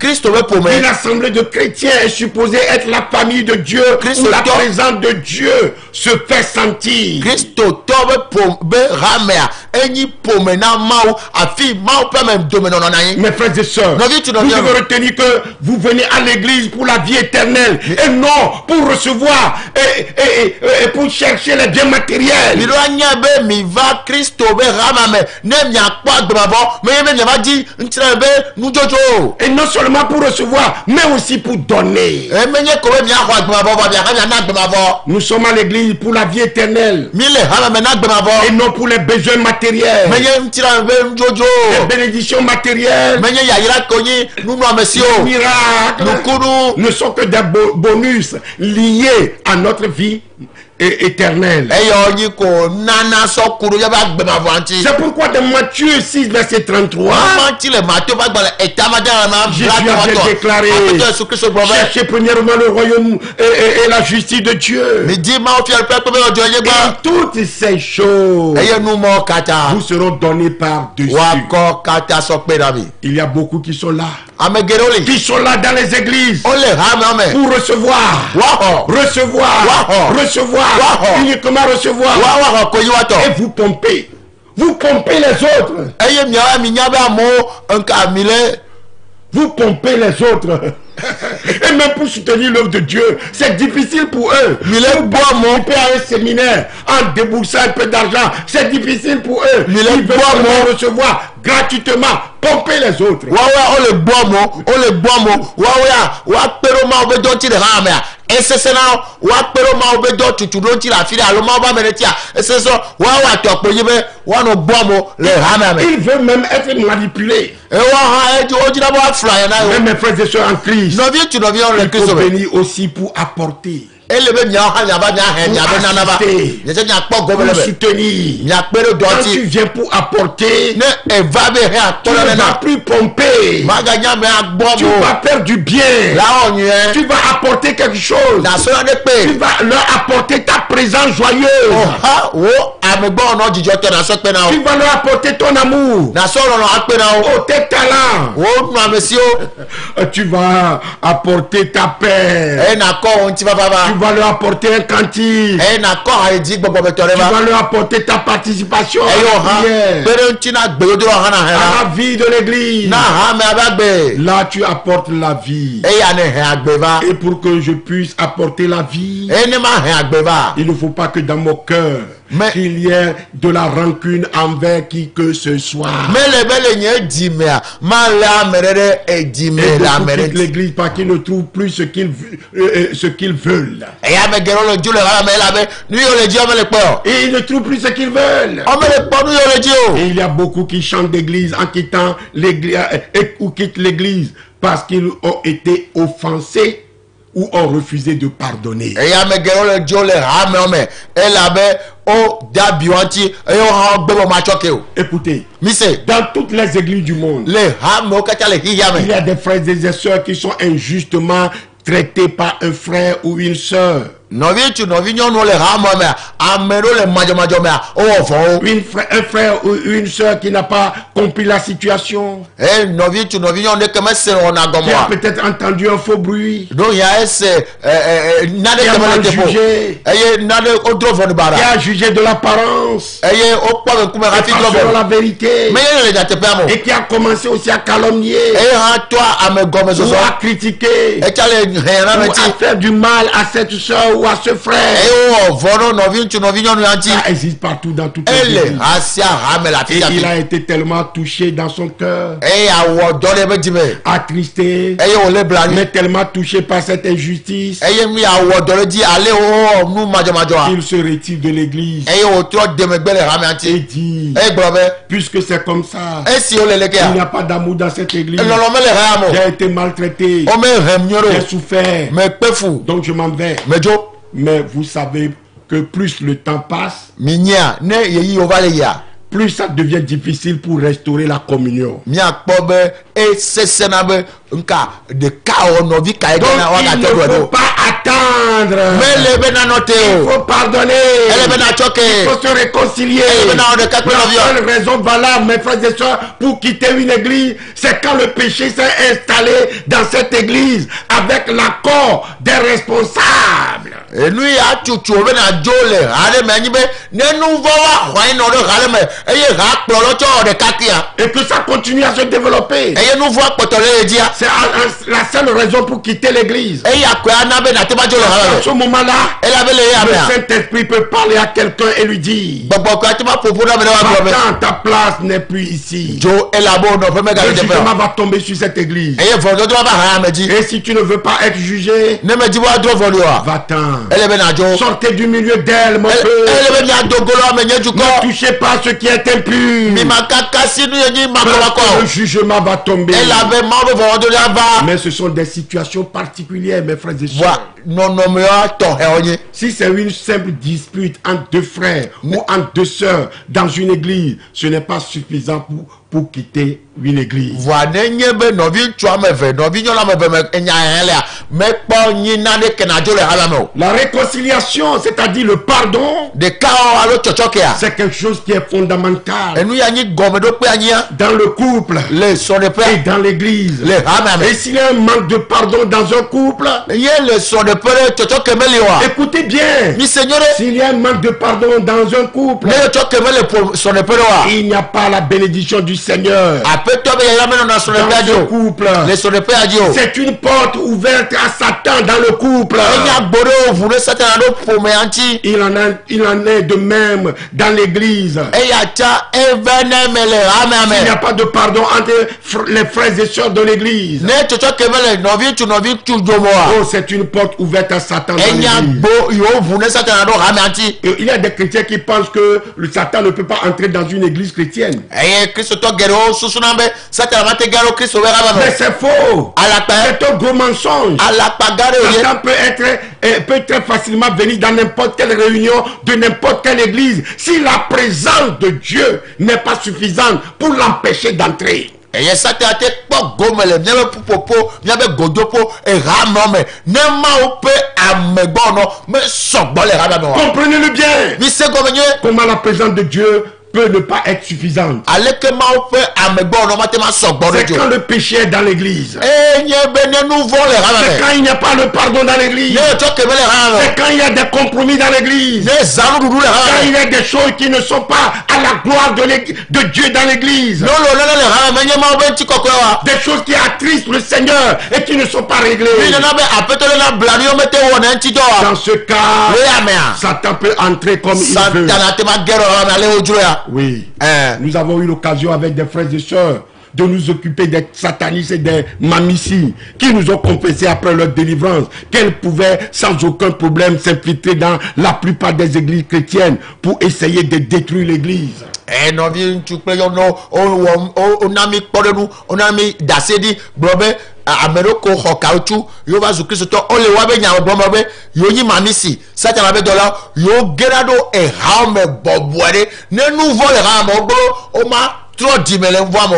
Hamea kristo be Une assemblée de chrétiens est supposée être la famille de Dieu Christ où la présence de Dieu se fait sentir. kristotɔ be ƒom be hamea enyi ƒome na mawu afi mawu ƒe ame domenɔnɔ na anyi Mes frères et sœurs, vous devez retenir que vous venez à l'église pour la vie éternelle et non pour recevoir et, et- et- et pour chercher les biens matériels. mi anya be mi va kristo be hama me ne miakpɔ agbemavɔ meye be miava di ŋutsrɛ be nudzɔdzɔ o Et non seulement pour recevoir, mais aussi pour donner. agbemavɔ Nous sommes à l'église pour la vie éternelle. Et non pour les besoins matériels. Les bénédictions matérielles, o miracles, ne sont que des bo- bonus liés à notre vie é- éternelle. eyɔ nyi ko nana sɔ ku ɖo yabe agbemavɔ ŋuti C'est pourquoi dans Matthieu 6, verset 33, wama ŋuti le mateo ƒe agbalẽ etamadama Jésus avait déclaré, cherchez premièrement le royaume et, et- et la justice de Dieu. Et toutes ces choses vous seront données par-dessus. Il y a beaucoup qui sont là, li qui sont là dans les églises. Pour recevoir, recevoir, recevoir. Uniquement recevoir. Et vous pompez, vous pompez les autres, vous pompez les autres. *laughs* Et même pour soutenir l'œuvre de Dieu, c'est difficile pour eux. le bɔ amewo participer à un séminaire en déboursant un peu d'argent, c'est difficile pour eux. Ils seulement moi- recevoir gratuitement, pomper les autres. woawoa wole bɔ amewo wole bɔ amewo woawoa woakpe ɖo mawo be dɔ ŋuti le hamea esese na wo woakpe ɖo mawo be dɔ tutu ɖo ŋuti le afi ɖe alo mawo be ame ɖe tia esese woawɔ atɔkpo yi be woanɔ bɔ amewo le hamea me. Ils veulent même être manipulés. ewa hã edi wodzina be woafla yɛ na Même yo mes frères et sœurs en Christ, nɔvi tu nɔvi wɔn le il kristu faut venir aussi pour apporter, ele be miawo hã miava miahe miabe miakpɔ soutenir. Quand tu viens pour apporter, ne eva be he atɔ ɖe plus pomper. maganya me agbɔ Tu vas faire du bien. la wɔ nyuie Tu vas apporter quelque chose. na sɔna ɖe Tu vas leur apporter ta présence joyeuse. ɔha wo amegbɔ ɔnɔ dzidzɔtɔ na sɔ kpe na Tu vas leur apporter ton amour, na sɔ lɔlɔ akpe na wo oh, tes talents. wo nu *laughs* Tu vas apporter ta paix. wo ŋuti vavava vas leur apporter un cantique. ɖe Tu vas va leur apporter ta participation à la vie de l'église. Là, tu apportes la vie. Et pour que je puisse apporter la vie, il ne faut pas que dans mon cœur, Mais- qu'il y ait de la rancune envers qui que ce soit. Et ŋuti l'église parce qu'ils ne trouvent plus ce qu'ils euh, euh, ce qu'ils veulent. Et ils ne trouvent plus ce qu'ils veulent. ɔme le kpɔ nu yiwo le dzi o Et il y a beaucoup qui chantent d'église en quittant l'église euh, ou quittent l'église parce qu'ils ont été offensés ou ont refusé de pardonner. Écoutez, dans toutes les églises du monde, il y a des frères et des sœurs qui sont injustement traités par un frère ou une sœur. Nɔvi ŋutsu nɔvi nyɔnuwo le hamewo mea ame ɖewo le madzɔmadzɔ mea wowɔ vɔwo Une frère- un frère ou une sœur qui n'a pas compris la situation, eye nɔvi ŋutsu nɔvi nyɔnu ɖeke mese wɔna qui gɔmɔ a peut-être entendu un faux bruit, ya ese nane a le teƒo jugé, eye nane wodro vɔ ne qui bara a jugé de l'apparence, eye hafi selon vɔ la vérité, le et qui a commencé aussi à calomnier, eye hã toa ame gɔme ou zɔzɔ à critiquer, etsa le hɛna ou me à faire du mal à cette sœur à ce frère. eye wowɔ vɔ no nɔvi ŋutsu nɔvi nyɔnu ya ŋuti Ça existe partout dans toutes les ele églises. ha sia hame le afi Et il a été tellement touché dans son cœur, eye awɔ dɔ ɖe ebe dzime attristé, eye wòle blanui mais tellement touché par cette injustice. Eye nu ya wɔ dɔ ɖe dzi ale wowɔ nu madzɔmadzɔa qu'il se retire de l'église. Eye wòtrɔ demegbe le hamea et ŋuti dit, eye gblɔ be puisque c'est comme ça, esi wole le il n'y a pas d'amour dans cette église, lɔlɔ mele hea me j'ai été maltraité, o hem nyuie j'ai souffert, me kpe fu donc je m'en vais. me dzo Mais vous savez que plus le temps passe, plus ça devient difficile pour restaurer la communion. Be esesẽna be nka ɖeka wɔ nɔvi ka yi gana il woagate ne ɖo faut ɖo pas attendre. mele be nanɔ te Il o faut pardonner. ele be natsɔ Il ke faut se réconcilier. ele be nawɔ ɖeka kple La nɔviɔ seule raison valable, mes frères et sœurs, pour quitter une église, c'est quand le péché s'est installé dans cette église avec l'accord des responsables. enu ya tutu o bena dzo le ha ɖe me anyi be ne nu vɔ wa xɔ anyi nɔ ɖe ha ɖe me eye ha tsɔ wɔ ɖeka kia Et que ça continue à se développer. eye kpɔtɔ le ye dzia C'est la seule raison pour quitter l'église. ha À ce moment-là, le amea Saint-Esprit peut parler à quelqu'un et lui dire gbɔgbɔ kɔ ati ma ƒoƒo ɖe ame ɖe wa gblɔ be Attends, ta place n'est plus ici. Le jugement va tomber sur cette église. Et si tu ne veux pas être jugé, va-t'en. Sortez du milieu d'elle, mon Ne touchez pas ce qui est impur. Parce que le jugement va tomber. Elabe mawo be vɔwɔdoli ava Mais ce sont des situations particulières, mes frères et sœurs. nye Si c'est une simple dispute entre deux frères ou entre deux sœurs dans une église, ce n'est pas suffisant pour, pour quitter une église. voa ne nye be nɔvi ŋutsu ame eve nɔvi nyɔnu ame eve me enya hɛ lea mekpɔ nyi naɖe kena dzo le hala me o La réconciliation, c'est-à-dire le pardon, ɖeka alo c'est quelque chose qui est fondamental. Enu ya nyi gɔmeɖokpe anyia dans le couple. Le et dans l'église. le hame Et s'il y a un manque de pardon dans un couple, ye le srɔ̃ɖeƒe ɖe tsɔtsɔke meli oa écoutez bien, mi se nyo ɖe s'il y a un manque de pardon dans un couple, ne srɔ̃ɖeƒe ɖe il n'y a pas la bénédiction du Seigneur dans couple. le o C'est une porte ouverte à Satan dans le couple. Il en, a, il en est de même dans l'église. Il n'y a pas de pardon entre les frères et sœurs de l'église. Oh, c'est une porte ouverte à Satan dans l'église. Il y a des chrétiens qui pensent que le Satan ne peut pas entrer dans une église chrétienne. Mais c'est faux. alakpa C'est un gros mensonge. alakpa Satan peut être euh, peut très facilement venir dans n'importe quelle réunion de n'importe quelle église si la présence de Dieu n'est pas suffisante pour l'empêcher d'entrer. kpɔ gome le miabe ƒuƒoƒo miabe godoƒo ehamɔ me ne mawo ƒe amegbɔ nɔ me sɔgbɔ le hame me wa Comprenez-le bien. mi se gɔme nye Comment la présence de Dieu peut ne pas être suffisante. C'est quand le péché est dans l'église. hame C'est quand il n'y a pas le pardon dans l'église. C'est quand il y a des compromis dans l'église. Quand il y a des choses qui ne sont pas à la gloire de, de Dieu dans l'église. Des choses qui attristent le Seigneur et qui ne sont pas réglées. Dans ce cas, Satan peut entrer comme il veut. Oui. Eh. Nous avons eu l'occasion avec des frères et sœurs de nous occuper des satanistes et des mamicis qui nous ont confessé après leur délivrance qu'elles pouvaient sans aucun problème s'infiltrer dans la plupart des églises chrétiennes pour essayer de détruire l'église. Ɛ nɔvi ŋutsu kple nyɔnuwo wowɔ wona mi kpɔ ɖe nu wona mi dase ɖi gblɔ be a- ame ɖewo ko xɔ kawutsu yewo va zu kristotɔ wole woabe nya gblɔm me be yewo nyi mamisi satana be dɔla yewo gena ɖo ehawo me bɔbɔe ɖe ne nu vɔ le ha me wogblɔ woma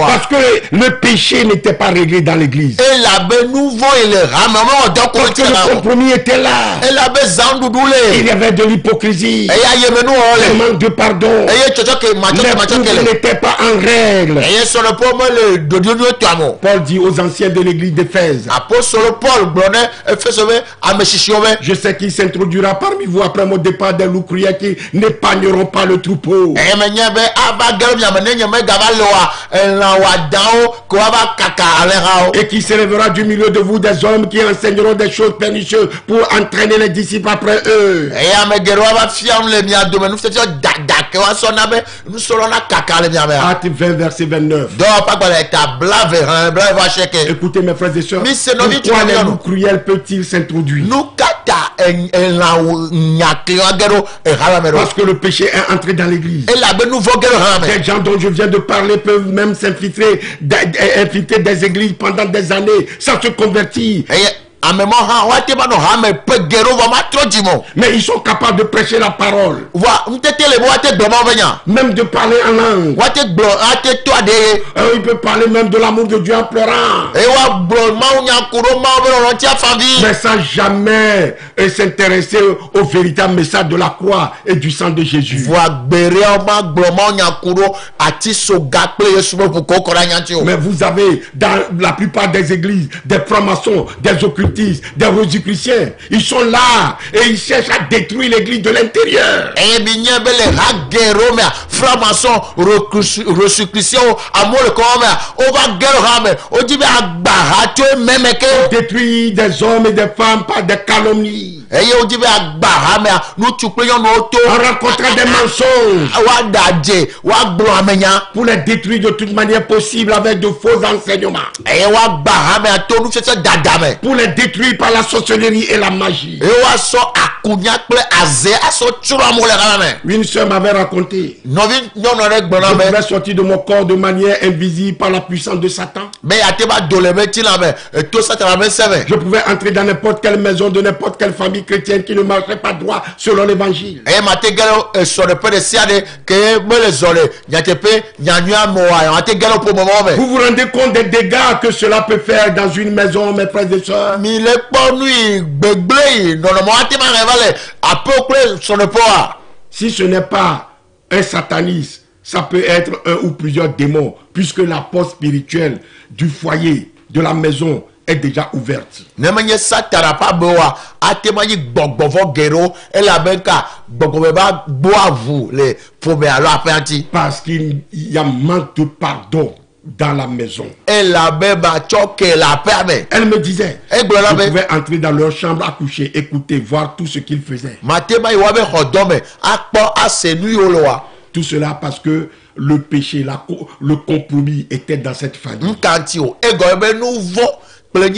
Parce que le péché n'était pas réglé dans l'église. Parce que le compromis était là. Il y avait de l'hypocrisie, le manque de pardon. Les le n'étaient pas en règle. Paul dit aux anciens de l'église d'Éphèse, Je sais qu'il s'introduira parmi vous après mon départ des loups qui n'épargneront pas le troupeau. Et qui s'élèvera du milieu de vous des hommes qui enseigneront des choses pernicieuses pour entraîner les disciples après eux. miamea Acte 20, verset 29. dɔwɔƒe agbalẽ ta blave hã blave va seke Écoutez mes frères et sœurs, pourquoi les loups cruels peuvent-ils s'introduire? Parce que le péché est entré dans l'église. hã me Les gens dont je viens de parler peuvent même s'infiltrer, d- infiltrer des églises pendant des années sans se convertir. Mais ils sont capables de prêcher la parole, même de parler en langue. Euh, il peut parler même de l'amour de Dieu en pleurant. Mais sans jamais s'intéresser au véritable message de la croix et du sang de Jésus. Mais vous avez dans la plupart des églises des francs-maçons, des occultistes, des rosicruciens. Ils sont là et ils cherchent à détruire l'église de l'intérieur. be franc-maçon rosicrucienwo amewo le kɔma mea wova ge ɖo ha me wodi be agba ha tso ememe ke Détruire des hommes et des femmes par des calomnies. eye wodi be agba ha mea ŋutsu kple nyɔnuwo to En rencontrant des mensonges. woaɖa dze woagblɔ amenya Pour les détruire de toute manière possible avec de faux enseignements. eye woagba ha mea to nufiafia dada me Pour les détruire par la sorcellerie et la magie. Une sœur m'avait raconté. Je pouvais sortir de mon corps de manière invisible par la puissance de Satan. Je pouvais entrer dans n'importe quelle maison de n'importe quelle famille chrétienne qui ne marchait pas droit selon l'évangile. me Vous vous rendez compte des dégâts que cela peut faire dans une maison, mes frères et sœurs? Le kpɔ nu yi gbegble yi nɔnɔmɔ ate ma ɣe va le aƒewo kple sɔɖeƒewoa Si ce n'est pas un sataniste, ça peut être un ou plusieurs démons, puisque la porte spirituelle du foyer, de la maison, est déjà ouverte. ne menye satana ƒe amewoa ate ma nyi gbɔgbɔvɔ geɖewo elabe ka gbɔgbɔme va gbo avu le ƒome alo aƒea ŋuti Parce qu'il y a manque de pardon dans la maison. Elle me disait, je pouvais entrer dans leur chambre à coucher, écouter, voir tout ce qu'ils faisaient. Tout cela parce que le péché, la le compromis était dans cette famille. Ƒome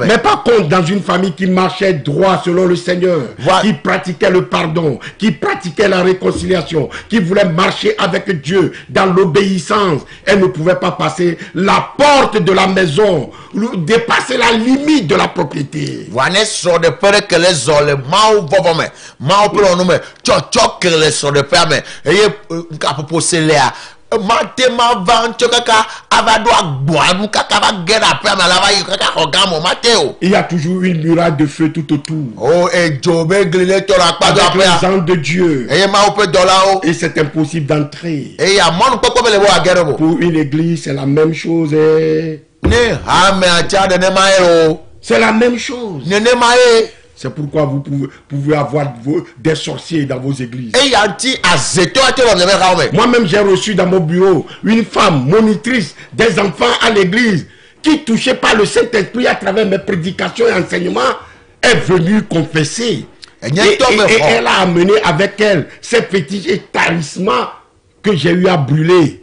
me Mais par contre, dans une famille qui marchait droit selon le Seigneur, Voilà. qui pratiquait le pardon, qui pratiquait la réconciliation, qui voulait marcher avec Dieu dans l'obéissance, elle ne pouvait pas passer la porte de la maison, dépasser la limite de la propriété. vɔa ne srɔ̃ɖeƒe ɖe ke le zɔ le mawo vɔvɔ me mawo ƒe lɔnu me tsɔtsɔ ke le srɔ̃ɖeƒea me eye nukaƒoƒo se lea mate ma va ŋutsɔ kaka ava ɖo agboa nu kaka va ge ɖe aƒea me la va yi kaka xɔ gã me mate o. Il y a toujours une muraille de feu tout autour. o edzo be gli le tɔ le akpa do Avec les aƒea anges de Dieu. eye mawo ƒe dɔlawo Et c'est impossible d'entrer. eye le mo. Pour une église, c'est la même chose. eh. ne hamea tsa nenema ye o C'est la même chose. nenema ye C'est pourquoi vous pouvez, pouvez avoir vos- des sorciers dans vos églises. Moi-même, j'ai reçu dans mon bureau une femme monitrice des enfants à l'église qui, touchée par le Saint-Esprit à travers mes prédications et enseignements, est venue confesser. Et elle a amené avec elle ces et tarissements que j'ai eu à brûler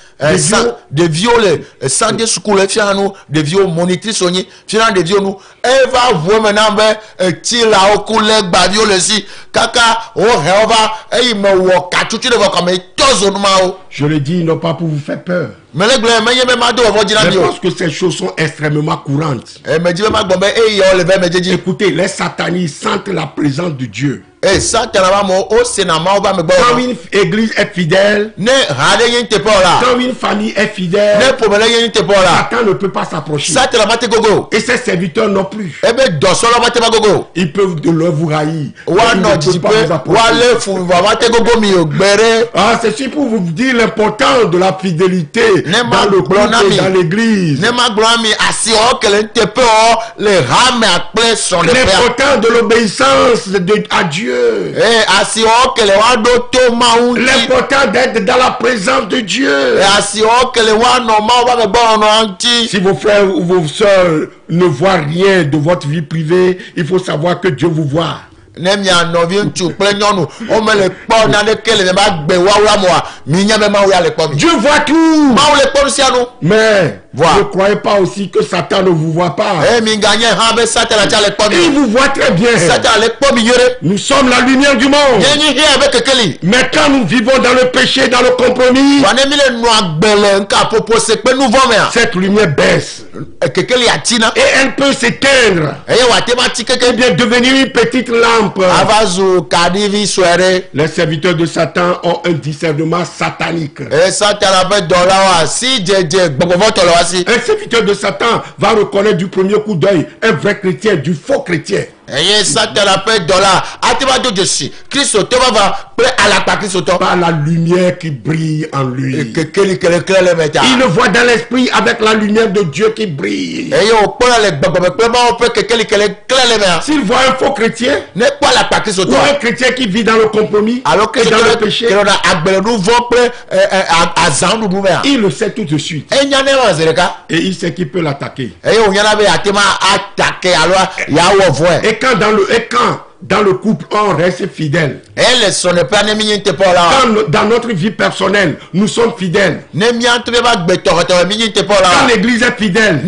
Ɖeviwo- ɖeviwo le ɛ, sunday school le fiana nu ɖeviwo monitrice wonyi fiana ɖeviwo nu eva ʋuo me nam be etilawo ku le gbaviwo le si kaka wohɛ wo va eyi me wɔ katsutsu ɖe vɔ kɔme tɔ zo numawo Je le dis non pas pour vous faire peur, dzi na mais mi o parce que ces choses sont extrêmement courantes. eyi yawo le ve me dzedzi. Écoutez, les satanistes sentent la présence de Dieu. Quand une église est fidèle, quand une famille est fidèle, Satan ne peut pas s'approcher. Et ses serviteurs non plus. va gogo Ils peuvent de leur vous haïr. Ils woanɔ ne peuvent dzidzi pas pe vous approcher. woalé funvɔ ma te gogo mi o gbe ɖe Ah, c'est pour vous dire l'importance de la fidélité dans le couple et dans l'église. srɔ̃ɖeƒea L'importance de l'obéissance à Dieu. E ŋuti L'important d'être dans la présence de Dieu. E ŋuti Si vos frères ou vos sœurs ne voient rien de votre vie privée, il faut savoir que Dieu vous voit. ne mia nɔvi ŋutsu kple nyɔnu wome le kpɔ naneke le miaba gbe woawo la moa mi nya be mawu ya le kpɔ mi Dieu voit tout. mawu le kpɔ nu sia nu Mais Voilà. ne croyez pas aussi que Satan ne vous voit pas. kpɔ Il vous voit très bien. Nous sommes la lumière du monde. Mais quand nous vivons dans le péché, dans le compromis, cette lumière baisse. Et elle peut s'éteindre. Et keke bien devenir une petite lampe. Les serviteurs de Satan ont un discernement satanique. Un serviteur de Satan va reconnaître du premier coup d'œil un vrai chrétien du faux chrétien. Ƒe dɔla ate va do dzesi kristotɔ va va kple alakpa kristotɔ Par la lumière qui brille en lui. kekeli kelekele le me ta Il le voit dans l'esprit avec la lumière de Dieu qui brille. eye wòkpɔna le gbɔgbɔme kple mawo ƒe kekeli kelekele le mea S'il voit un faux chrétien ne kpɔ alakpa ou kristotɔ un chrétien qui vit dans le compromis alo et dans le péché, kristotɔ agblenuvɔ kple ɛ, ɛ, a- azãɖuɖu mea il le sait tout de suite. enya ne ma zi ɖeka Et il sait qu'il peut l'attaquer. eye wònyana be ate ma atake alo yeawɔ vɔe Et dans le, et dans le couple on reste fidèle, no- dans notre vie personnelle nous sommes fidèles, quand l'église est fidèle,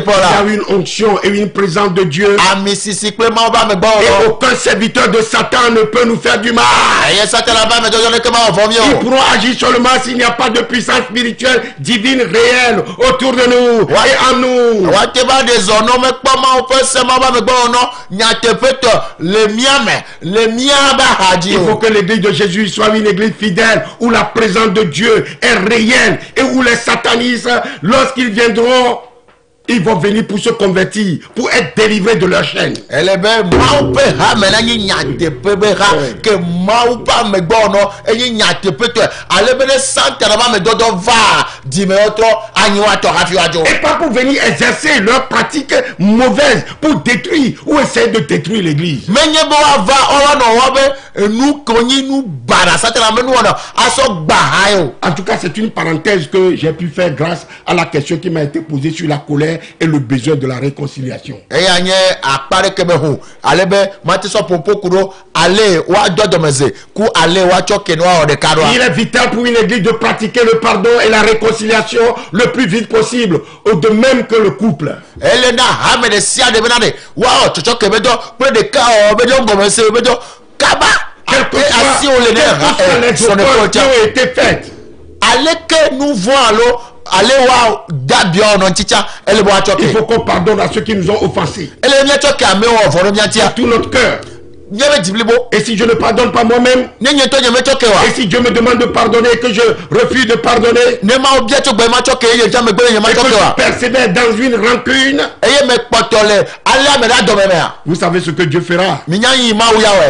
il y a une onction et une présence de Dieu. gbɔ Et aucun serviteur de Satan ne peut nous faire du mal. Ils o pourront agir seulement s'il n'y a pas de puissance spirituelle divine réelle autour de nous et en nous. Le mia me le Il faut que l'église de Jésus soit une église fidèle où la présence de Dieu est réelle et où les satanistes, lorsqu'ils viendront, ils vont venir pour se convertir, pour être délivrés de leur chaîne. Et pas pour venir exercer leurs pratiques mauvaises pour détruire ou essayer de détruire l'église. En tout cas, c'est une parenthèse que j'ai pu faire grâce à la question qui m'a été posée sur la colère et le besoin de la réconciliation. eya nye akpa ɖeke be ho ale be mate sɔ popo ku ɖo ale woadɔ dɔmeze ku ale woatsɔ ke ne woawɔ ɖeka Il est vital pour une église de pratiquer le pardon et la réconciliation le plus vite possible, au de même que le couple. ele na hame ɖe sia bena tsɔtsɔ dɔ kple ɖeka be dɔ be dɔ kaba. Les qui ont été faites, aleke nu vɔ alo ntitsa ele bɔ atsɔ Il faut qu'on pardonne à ceux qui nous ont offensés. ele miatsɔ ke amewo ɔvɔ ɖe miatia Tout notre cœur. Et si je ne pardonne pas moi-même, et si Dieu me demande de pardonner et que je refuse de pardonner, et que je persévère dans une rancune, vous savez ce que Dieu fera.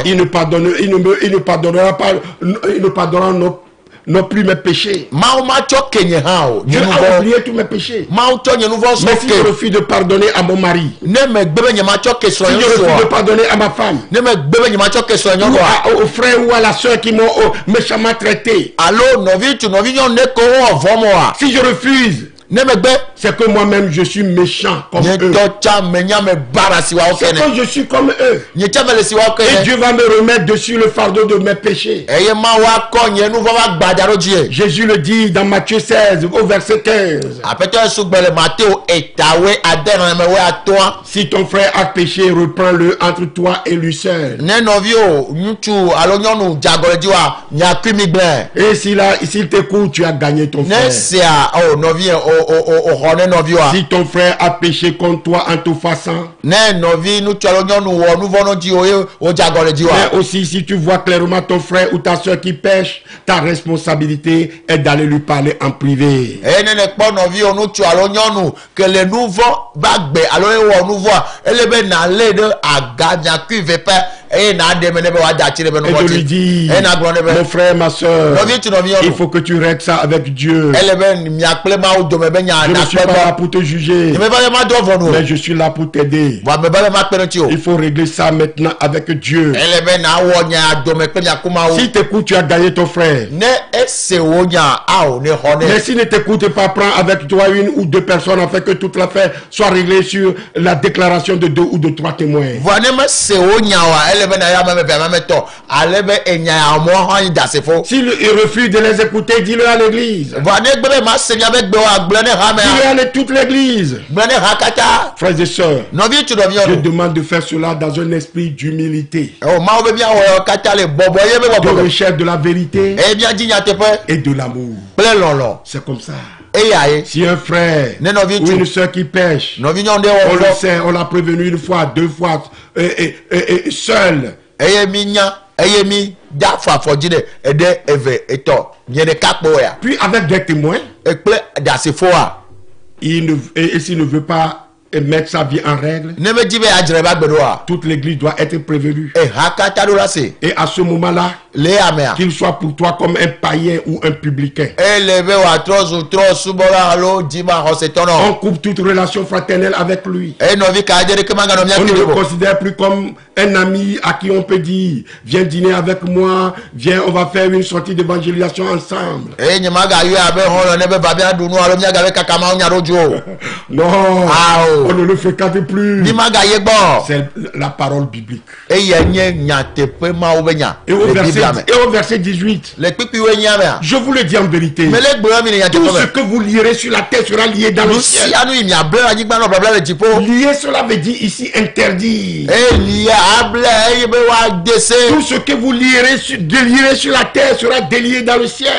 Il ne, pardonne, il ne, me- il ne pardonnera pas, il ne pardonnera non, non plus mes péchés. Dieu a oublié tous mes péchés. Mais si je refuse de pardonner à mon mari, si je refuse de pardonner à ma femme, ou à- aux frères ou à la soeur qui m'ont oh, méchamment traité, si je refuse, c'est que moi-même je suis méchant comme eux. C'est quand je suis comme eux. Et Dieu va me remettre dessus le fardeau de mes péchés. Jésus le dit dans Matthieu 16 au verset 15. aƒetɔ yesu gbe le mateo etawe ade nanamewoe atɔa Si ton frère a péché, reprends-le entre toi et lui seul. Et s'il t'écoute, tu as gagné ton frère. Si ton frère a péché contre toi en dzi wa mais aussi si tu vois clairement ton frère ou ta soeur qui pêche, ta responsabilité est d'aller lui parler en privé. be Et de lui dire, mon frère, ma soeur, nɔvi il faut que tu règles ça avec Dieu. Ele be miakple mawo dome be nya Je ne suis pas là pour te juger, nye me va be ma dɔ vɔ nu o mais je suis là pour t'aider. vɔ ame be ma kpe ɖe ŋuti o Il faut régler ça maintenant avec Dieu. Si t'écoutes, tu as gagné ton frère. ne xɔ Mais s'il ne t'écoute pas, prends avec toi une ou deux personnes afin que toute l'affaire soit réglée sur la déclaration de deux ou de trois témoins. S'il il refuse de les écouter, dis-le à l'église. Toute l'église? Frères et sœurs, je demande de faire cela dans un esprit d'humilité, o mawo be miawɔ yɔ katã le bɔbɔ ye be de bɔbɔ recherche de la vérité nyateƒe et de l'amour. C'est comme ça. ye Si un frère ou une sœur qui pêche, on le sait, on l'a prévenu une fois, deux fois, et, et- et- et seul. Eye mi nya eye mi da fɔ afɔdzi ɖe eɖe eve etɔ nye ɖeka kpɔ ya. Puis avec des témoins, ekple dasefoa il ne, et s'il ne veut pas euh, mettre sa vie en règle, toute l'église doit être prévenue. Et à ce moment-là, qu'il soit pour toi comme un païen ou un publicain. On coupe toute relation fraternelle avec lui. On ne le considère plus comme un ami à qui on peut dire Viens dîner avec moi, viens, on va faire une sortie d'évangélisation ensemble. *laughs* Non, Ah, oh. On ne le fréquente plus. C'est la parole biblique. Et au, verset, et au verset 18, le kpikpiwoe nya mea je vous le dis en vérité, tout ce que vous lierez sur la terre sera lié dans le ciel. Lier, cela veut dire ici interdit. Tout ce que vous lierez sur, délierez sur la terre sera délié dans le ciel.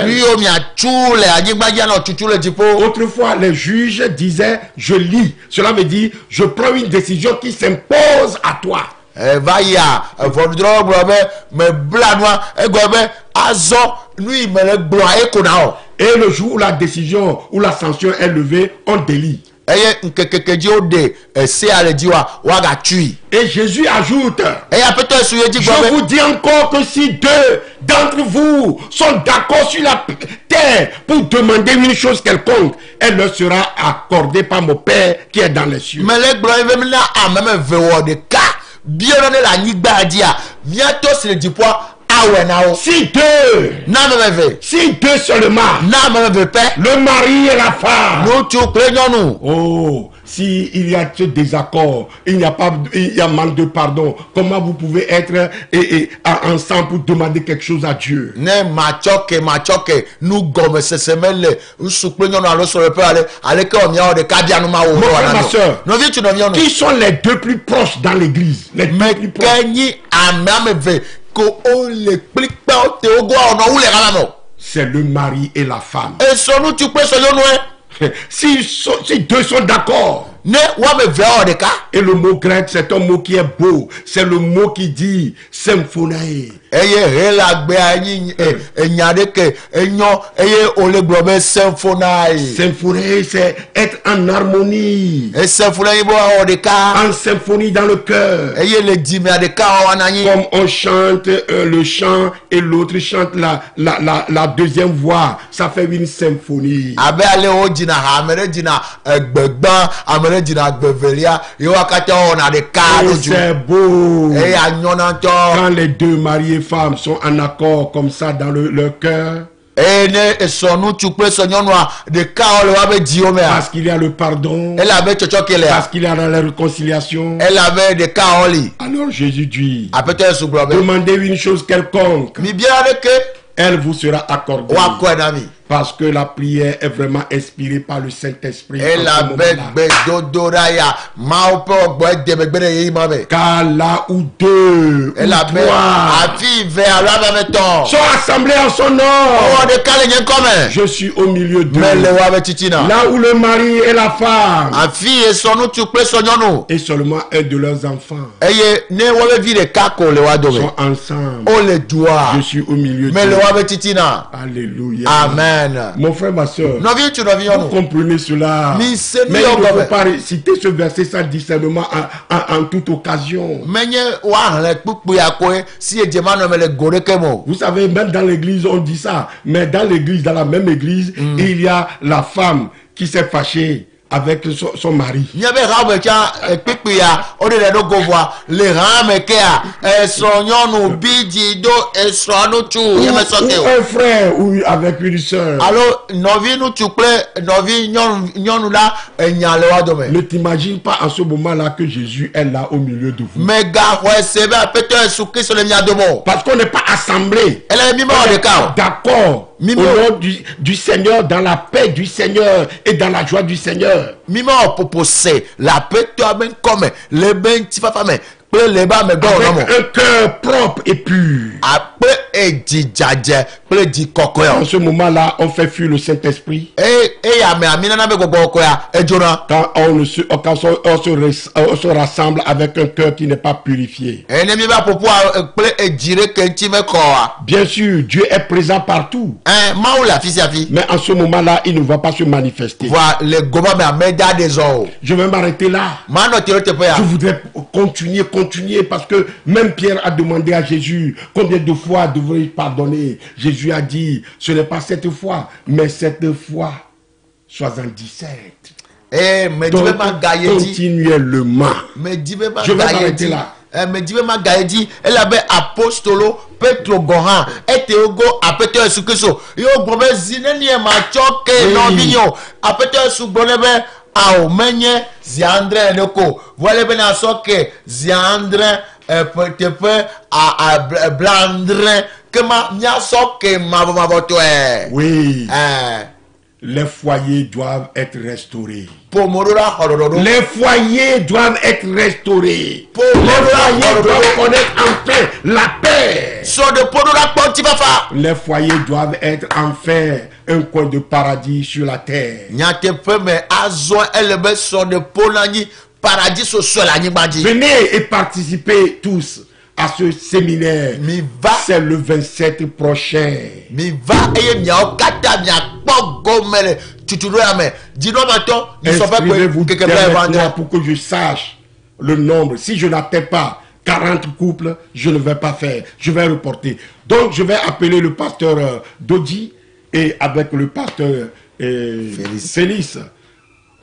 Autrefois, les juges disaient, je lis. Cela veut dire, je prends une décision qui s'impose à toi. eva yia ʋɔnudrɔ̃ gblɔ be mebla nua egblɔ be azɔ nu yi me le gblɔa eko na wɔ Et le jour où la décision ou la sanction est levée, on délie. Eye nkekeke dzi woɖe esea le dzi wa woagatsui Et Jésus ajoute, eye aƒetɔ yesu ye dzi je vous dis encore que si deux d'entre vous sont d'accord sur la terre pour demander une chose quelconque, elle leur sera accordée par mon Père qui est dans les cieux. mele gblɔ ye be na ame me ve wɔ ɖeka biɔnɔ ne le anyigba dzia miatɔ si le dziƒoa Si deux, na ame me ve si deux seulement, na ame me ve pɛ le mari et la femme, ŋutsu kple nyɔnu Oh, si il y a ce désaccord, il n'y a pas, il y a manque de pardon. Comment vous pouvez être et, et, en- ensemble pour demander quelque chose à Dieu? Ne matsɔ ke matsɔ ke nu gɔmesese mele ŋutsu kple nyɔnu alo sɔrɔ ƒe ale aleke wɔ miawo ɖeka bia nu ma wo Mon wɔ frère, na ma o nɔvi tsu nɔvi nyɔnu Qui sont les deux plus proches dans l'église? Les deux plus proches. C'est le mari et la femme. nyɔnue Si, si deux sont d'accord, et le mot grec, c'est un mot qui est beau, c'est le mot qui dit symphonae. nyi e- be symphonai Symphonae, c'est être en harmonie, en symphonie dans le cœur. Comme on chante euh, le chant et l'autre chante la, la, la, la deuxième voix, ça fait une symphonie. Wo ɖe dzina ɖe dzina gbevelia ye wo katã wɔna ɖeka Et ɖo dzu c'est beau. eye anyɔna ŋutɔ Quand les deux mariés femmes sont en accord comme ça dans le- leur cœur, eye ne esɔ ŋutsu kple esɔ nyɔnua ɖeka wɔ le woabe dziwo mea parce qu'il y a le pardon, ele abe tsɔtsɔke lea parce qu'il y a la réconciliation, ele abe ɖeka li. Alors Jésus dit, aƒetɔ yesu gblɔ be demandez une chose quelconque, mibiara ɖeke elle vous sera accordée. woakɔe na mi Parce que la prière est vraiment inspirée par le Saint-Esprit. Car là où deux ou trois sont assemblés en son nom, ŋkɔme je suis au milieu d'eux. Là où le mari et la femme. Et seulement un de leurs enfants. Sont ensemble, je suis au milieu d'eux. Alléluia. amen Mon frère, ma soeur, vous comprenez cela. Mais il ne au faut pas réciter ce verset sans discernement en, en- en toute occasion. Vous savez, même dans l'église, on dit ça. Mais dans l'église, dans la même église, il y a la femme qui s'est fâchée avec son, son mari. Ou, un frère ou avec une woa dome Ne t'imagine pas en ce moment-là que Jésus est là au milieu de vous. Parce qu'on n'est pas assemblé. ele mi ma On wɔ est ɖeka o D'accord. Au nom du, du Seigneur, dans la paix du Seigneur et dans la joie du Seigneur. mi ma wɔ ƒoƒo se le aƒetɔa be ŋkɔme le be ŋutifafa me kple le be amegã wònɔ me Avec un cœur propre et pur. kple dzi kɔkɔe En ce moment-là, on fait fuir le Saint-Esprit. gbɔgbɔ kɔkɔea edzona Quand on, se, quand on, on se, on se rassemble avec un cœur qui n'est pas purifié. ŋuti mekɔa Bien sûr, Dieu est présent partout. Mais en ce moment-là, il ne va pas se manifester. Je vais m'arrêter là. Je voudrais continuer, continuer, parce que même Pierre a demandé à Jésus combien de fois devrais-je pardonner? Jésus a dit, ce n'est pas cette fois, mais cette fois, sois en 17. eye medi Donc, continuellement. be Je vais dzi là. ɛ medi be maga ye dzi elabe apostolo petro gɔ hã ete wogo aƒetɔ yesu kristu ye wogblɔ be zi ne nie ma tsɔ ke Oui. nɔvi nye o aƒetɔ yesu gblɔ ne be awo menye zi andre ene ko ɛƒe teƒe a a bla- bla andre kema miasɔ ke mavɔmavɔtɔe Oui, ɛɛ les foyers doivent être restaurés. Les foyers doivent être restaurés. Pour Les le foyers doivent connaître enfin la paix. Les foyers doivent être enfin un coin de paradis sur la terre. Le anyigba dzi. Venez et participez tous à ce séminaire. mi va C'est le 27 prochain. mi va eye miawo katã miakpɔ gome le tutuɖo ya me dzinɔmatɔ nisɔƒe Inscrivez-vous koe keke dès bla maintenant evangel pour que je sache le nombre. Si je n'atteins pas 40 couples, je ne vais pas faire. Je vais reporter. Donc, je vais appeler le pasteur euh, Dodi et avec le pasteur euh, Félix. Félix.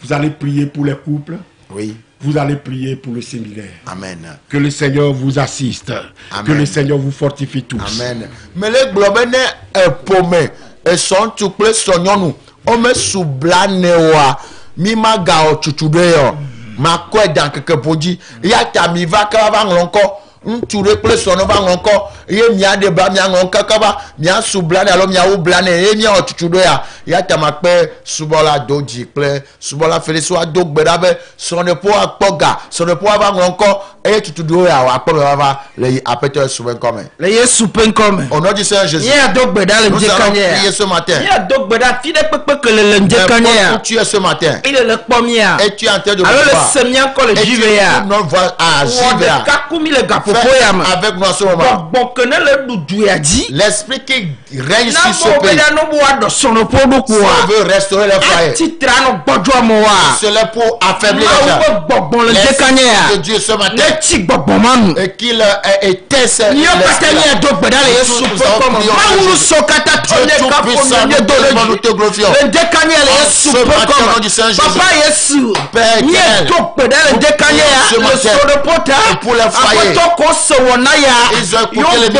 Vous allez prier pour les couples. oui Vous allez prier pour le séminaire. amen Que le Seigneur vous assiste. Amen. Que le Seigneur vous fortifie tous. amen mele gblɔ be ne eƒome esɔ ŋutsu kple sɔ nyɔnu wome subla ne oa mi ma gawɔ tutu ɖe yɔ makɔe da keke ƒo dzi ya ta mi va va ŋutsu ɖe kple srɔ̃ va ŋɔ ŋkɔ eye mia ɖe ba mia ŋɔ ŋkɔ kaba mia su blanɛ alo miawo blanɛ eye mia wɔ tutu ɖo ya. Ya tama kpe subɔla do dzi kple. Subɔla felisi wa do gbe ɖa be srɔ̃ɖeƒo akpɔ ga. Srɔ̃ɖeƒo va ŋɔ ŋkɔ eye tutuɖo ya akpɔ me vava le yi aƒetɔ yesu ƒe ŋkɔ me le yesu ƒe ŋkɔ me nom du seigneur jésus. Mía do gbe ɖa le ya do gbe ɖa fi ɖe kpekpe ke le le Mais ŋdzekanye ya. où tu es ce matin? Mi le le kpɔ mía et tu es en train de alo le le dzive ya? wɔ ɖeka le avec nous en ce moment le l'esprit qui règne sur ce pays si on veut restaurer wa c'est là pour affaiblir les gens. le de Dieu ce matin. Et qu'il euh, le yesu Nous te glorifions. le le papa yesu. Père éternel, gbe ɖa le nous de de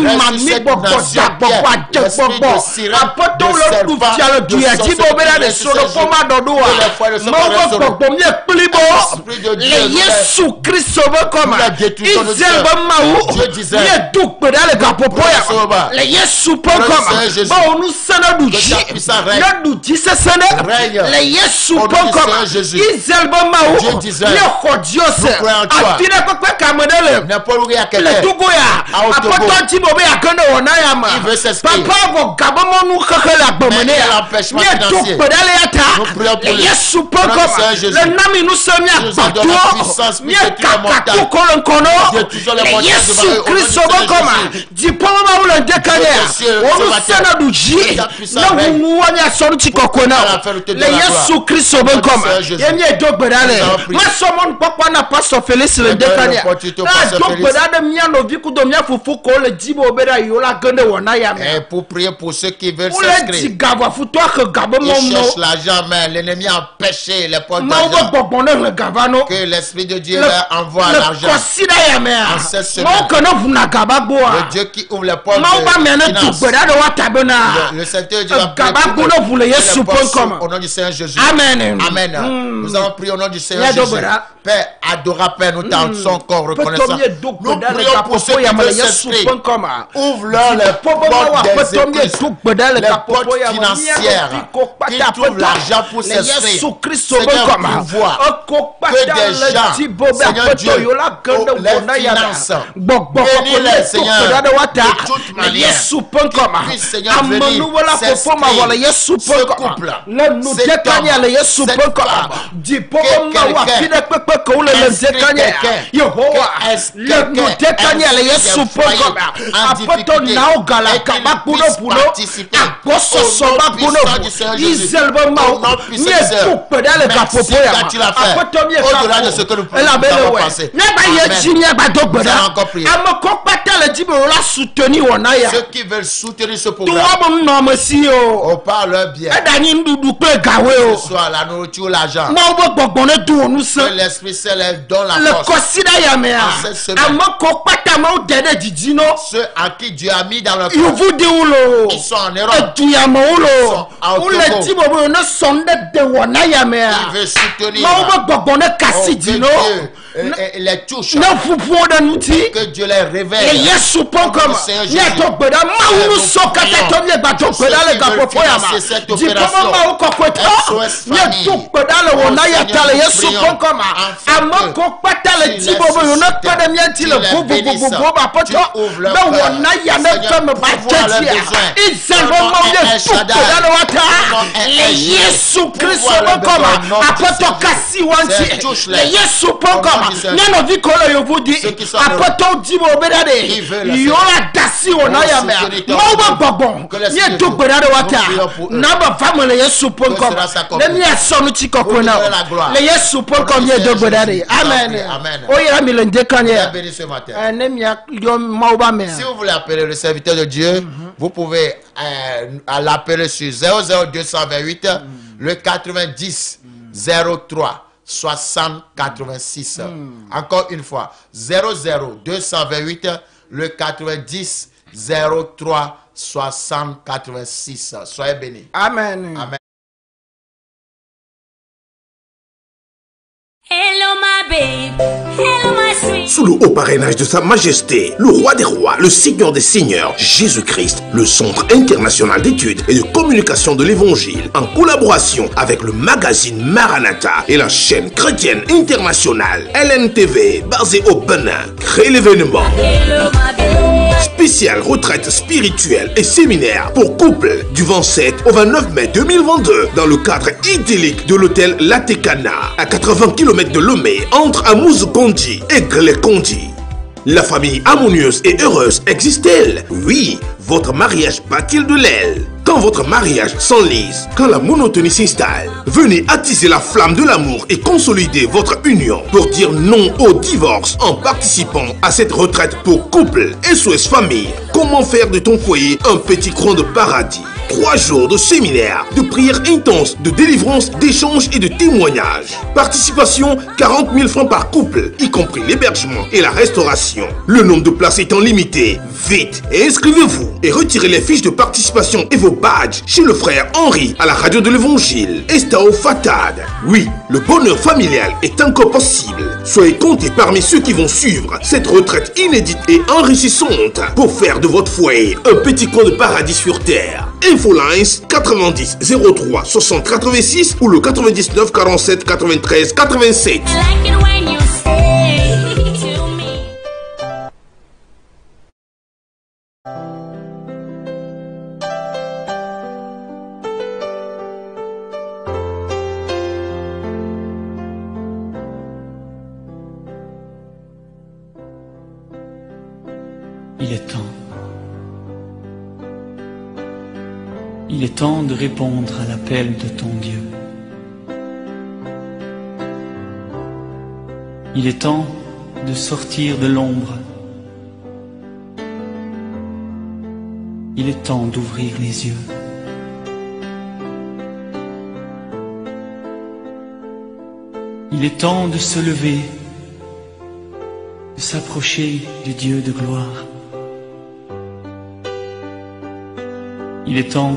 ma mi da fia le la de wa mi le yesu disait. mi edo kpe ɖa le gaƒoƒo ya Nous sommes bas. le yesu ƒe Nous kɔme sommes Jésus. bawo nusẽ ne ɖu Que dzi ta puissance règne. ne ɖu dzi sesẽ ɖe Règne. le yesu Au nom ƒe du kɔme Seigneur Jésus. israel ƒe mawu Dieu disait. mi exɔ diɔ se Nous croyons en toi. afi ɖe kpekpe kame ɖe le n'importe où il y a le quelqu'un togo ya Au Togo. aƒetɔ dzi mo be yake ne wɔna ya me Il veut s'inscrire. papa vɔ gabemɔnu xexe le agbeme Mais ne il y a ya l'empêchement mieto financier. kpe ɖe le ya ta Nous prions pour le lui. yesu ƒe Au nom du kɔme Seigneur Jésus. le nami nusẽ nous a donné la puissance, miakpatuɔ puis détruire les miekakatu montagnes. ko le ŋkɔnɔ Détruisons les le montagnes yesu devant eux. Au nom du kristu ƒe Seigneur kɔme Jésus. dziƒɔwo mawu le ŋkeke ne ya Dieu, cieux, wo ce nusẽ matin. ne ɖu dzi Ta puissance ne règne. ŋuŋuwo miasɔ nu tsi kɔkɔe na le yesu gloire. kristu ƒe Au nom du kɔme Seigneur Jésus. ye miedo gbe ɖa le Nous allons prier. masɔ mɔnukpɔkpɔ na pastor felix le do gbe ɖa ɖe mia nɔvi kudo mia fofo ko le dzi be ɖa yewo la ge ya me wole dzi futɔ gabe mawu be gbɔgbɔ ne le gava de kɔsi ɖa ya mea mawu ke ne ʋuna gaba Le Dieu qui ouvre les portes Le, le Seigneur Dieu. Au nom du Seigneur Jésus. Amen. Amen. Mm. Nous allons prier au nom du Seigneur Jésus. Père, adorable Père, nous t'en sommes encore do Nous prions pour ceux qui veulent ŋkɔme Ouvre-leur les portes des églises, les portes financières, qui trouvent l'argent pour ƒe Seigneur, tu vois que des gens, Seigneur Dieu, oh, les finances, me gbɔgbɔ bénis kɔkɔ les, mie do Seigneur, de toute manière, yesu ƒe ŋkɔme puisse, Seigneur, venir yesu Ce couple, cet homme, cette femme, que quelqu'un quelqu'un, yehowa est-ce le yesu ƒe en aƒetɔ nawo puisse puno participer agbɔsɔsɔ ba Jésus. israel ƒe Seigneur. tu kpe le gaƒoƒo ya aƒetɔ elabe míagba yi edzi míagba do gbe ɖa ame kɔ kpata le dzi be wola suteni wɔna ya Ceux qui veulent soutenir ce to programme, wɔbe nunɔme si o on parle leur bien. eɖanyi nuɖuɖu kple gawoe o Soit la nourriture, l'argent. mawo be gbɔgbɔ ne do wo Que ŋusẽ le force. kɔsi ɖe yamea En cette semaine. ame kɔ kpata mawo dɛ ɖe dzidzi nɔ Ceux à qui Dieu a mis dans leur cœur, yevudiwo lo ils sont en Europe. eduyamewo lo wole mo be ne sɔn ɖe de wɔna yamea Ils veulent soutenir. mawo be gbɔgbɔ ne kasi Euh, euh, les touche. ne ƒuƒuwo ɖe ŋuti Que Dieu les le révèle. yesu míegba to gbe ɖa le ma le wɔna ya ta le Seigneur, yesu nous ƒe prions. ŋkɔme Afin ame que kɔ kpata le bo ne le ba be ya ne Seigneur, fɛn me ba ye Shaddai? ɖa le wa ta Comment un le yesu du aƒetɔ Seigneur kasi wa Jésus. ŋuti Touche-les. le yesu ƒe Au nom ŋkɔme du Seigneur. míanɔvi ko le yevu di Ceux qui sont en aƒetɔ di mo be ɖa Ils veulent ɖe le yewo la da si wɔna ya mea soutenez-toi. mawu be Que gbɔgbɔ l'Esprit de míedo Dieu. gbe ɖa ɖe wa Nous ta prions pour eux. na be va me le yesu ƒe Que sera sa ŋkɔme compagnie. ne míasɔ nu tsi kɔkɔe na Vous donnerez la gloire. le yesu ƒe Au nom ŋkɔme du míedo gbe Seigneur ɖa ɖe Jésus. amen. Mi le ŋdekanye ne mawu ba mea Si vous voulez appeler le serviteur de Dieu, vous pouvez euh, l'appeler sur 00228 le 90 03 60 86. Encore une fois, 00228 le 90 03 60 86. Soyez bénis. amen Amen. Hello, Sous le haut parrainage de Sa Majesté, le Roi des Rois, le Seigneur des Seigneurs, Jésus-Christ, le Centre international d'études et de communication de l'Évangile, en collaboration avec le magazine Maranatha et la chaîne chrétienne internationale LNTV, basée au Benin, crée l'événement. Spéciale retraite spirituelle et séminaire pour couple du 27 au 29 mai 2022 dans le cadre idyllique de l'hôtel Latekana à 80 km de Lomé entre Amouze Kondi et Glé Kondi. La famille harmonieuse et heureuse existe-t-elle? Oui, votre mariage bat-il de l'aile? Quand votre mariage s'enlise, quand la monotonie s'installe, venez attiser la flamme de l'amour et consolider votre union pour dire non au divorce en participant à cette retraite pour couple SOS Famille. Comment faire de ton foyer un petit coin de paradis? Trois jours de séminaire, de prières intenses, de délivrance, d'échanges et de témoignages. Participation 40 000 francs par couple, y compris l'hébergement et la restauration. Le nombre de places étant limité, vite inscrivez-vous et retirez les fiches de participation et vos badges chez le frère Henri à la radio de l'évangile. Estao Fatad. Oui, le bonheur familial est encore possible. Soyez comptés parmi ceux qui vont suivre cette retraite inédite et enrichissante pour faire de votre foyer un petit coin de paradis sur terre. Infolines 90 03 60 86 ou le 99 47 93 87. I like est temps de répondre à l'appel de ton Dieu. Il est temps de sortir de l'ombre. Il est temps d'ouvrir les yeux. Il est temps de se lever, de s'approcher du Dieu de gloire. Il est temps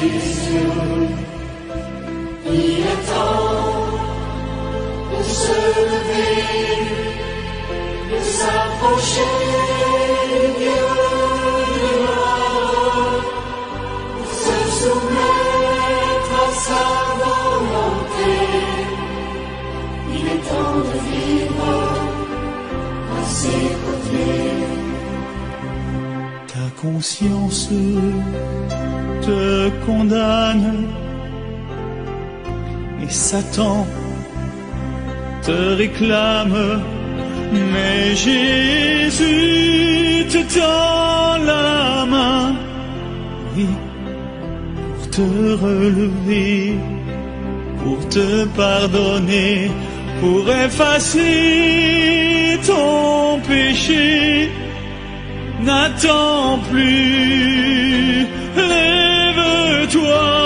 Ta conscience te condamne et Satan te réclame, mais Jésus te tend la main, oui, pour te relever, pour te pardonner, pour effacer ton péché. N'attends plus, lève-toi.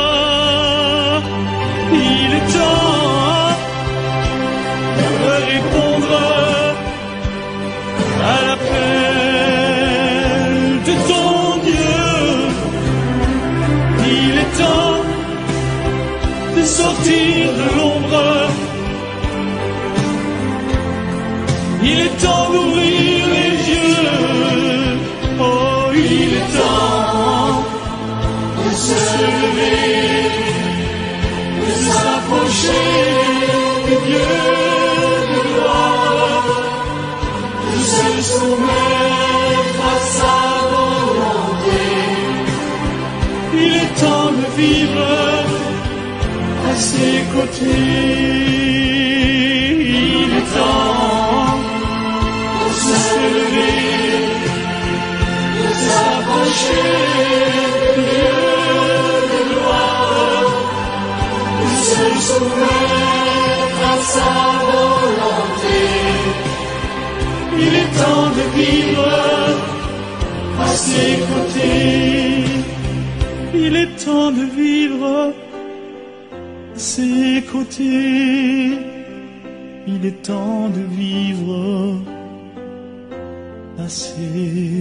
Il est temps de se lever, pour s'approcher de Dieu de gloire, se soumettre à sa volonté Il est temps de vivre à ses côtés, il est temps de vivre ses côtés. Il est temps de vivre côtés.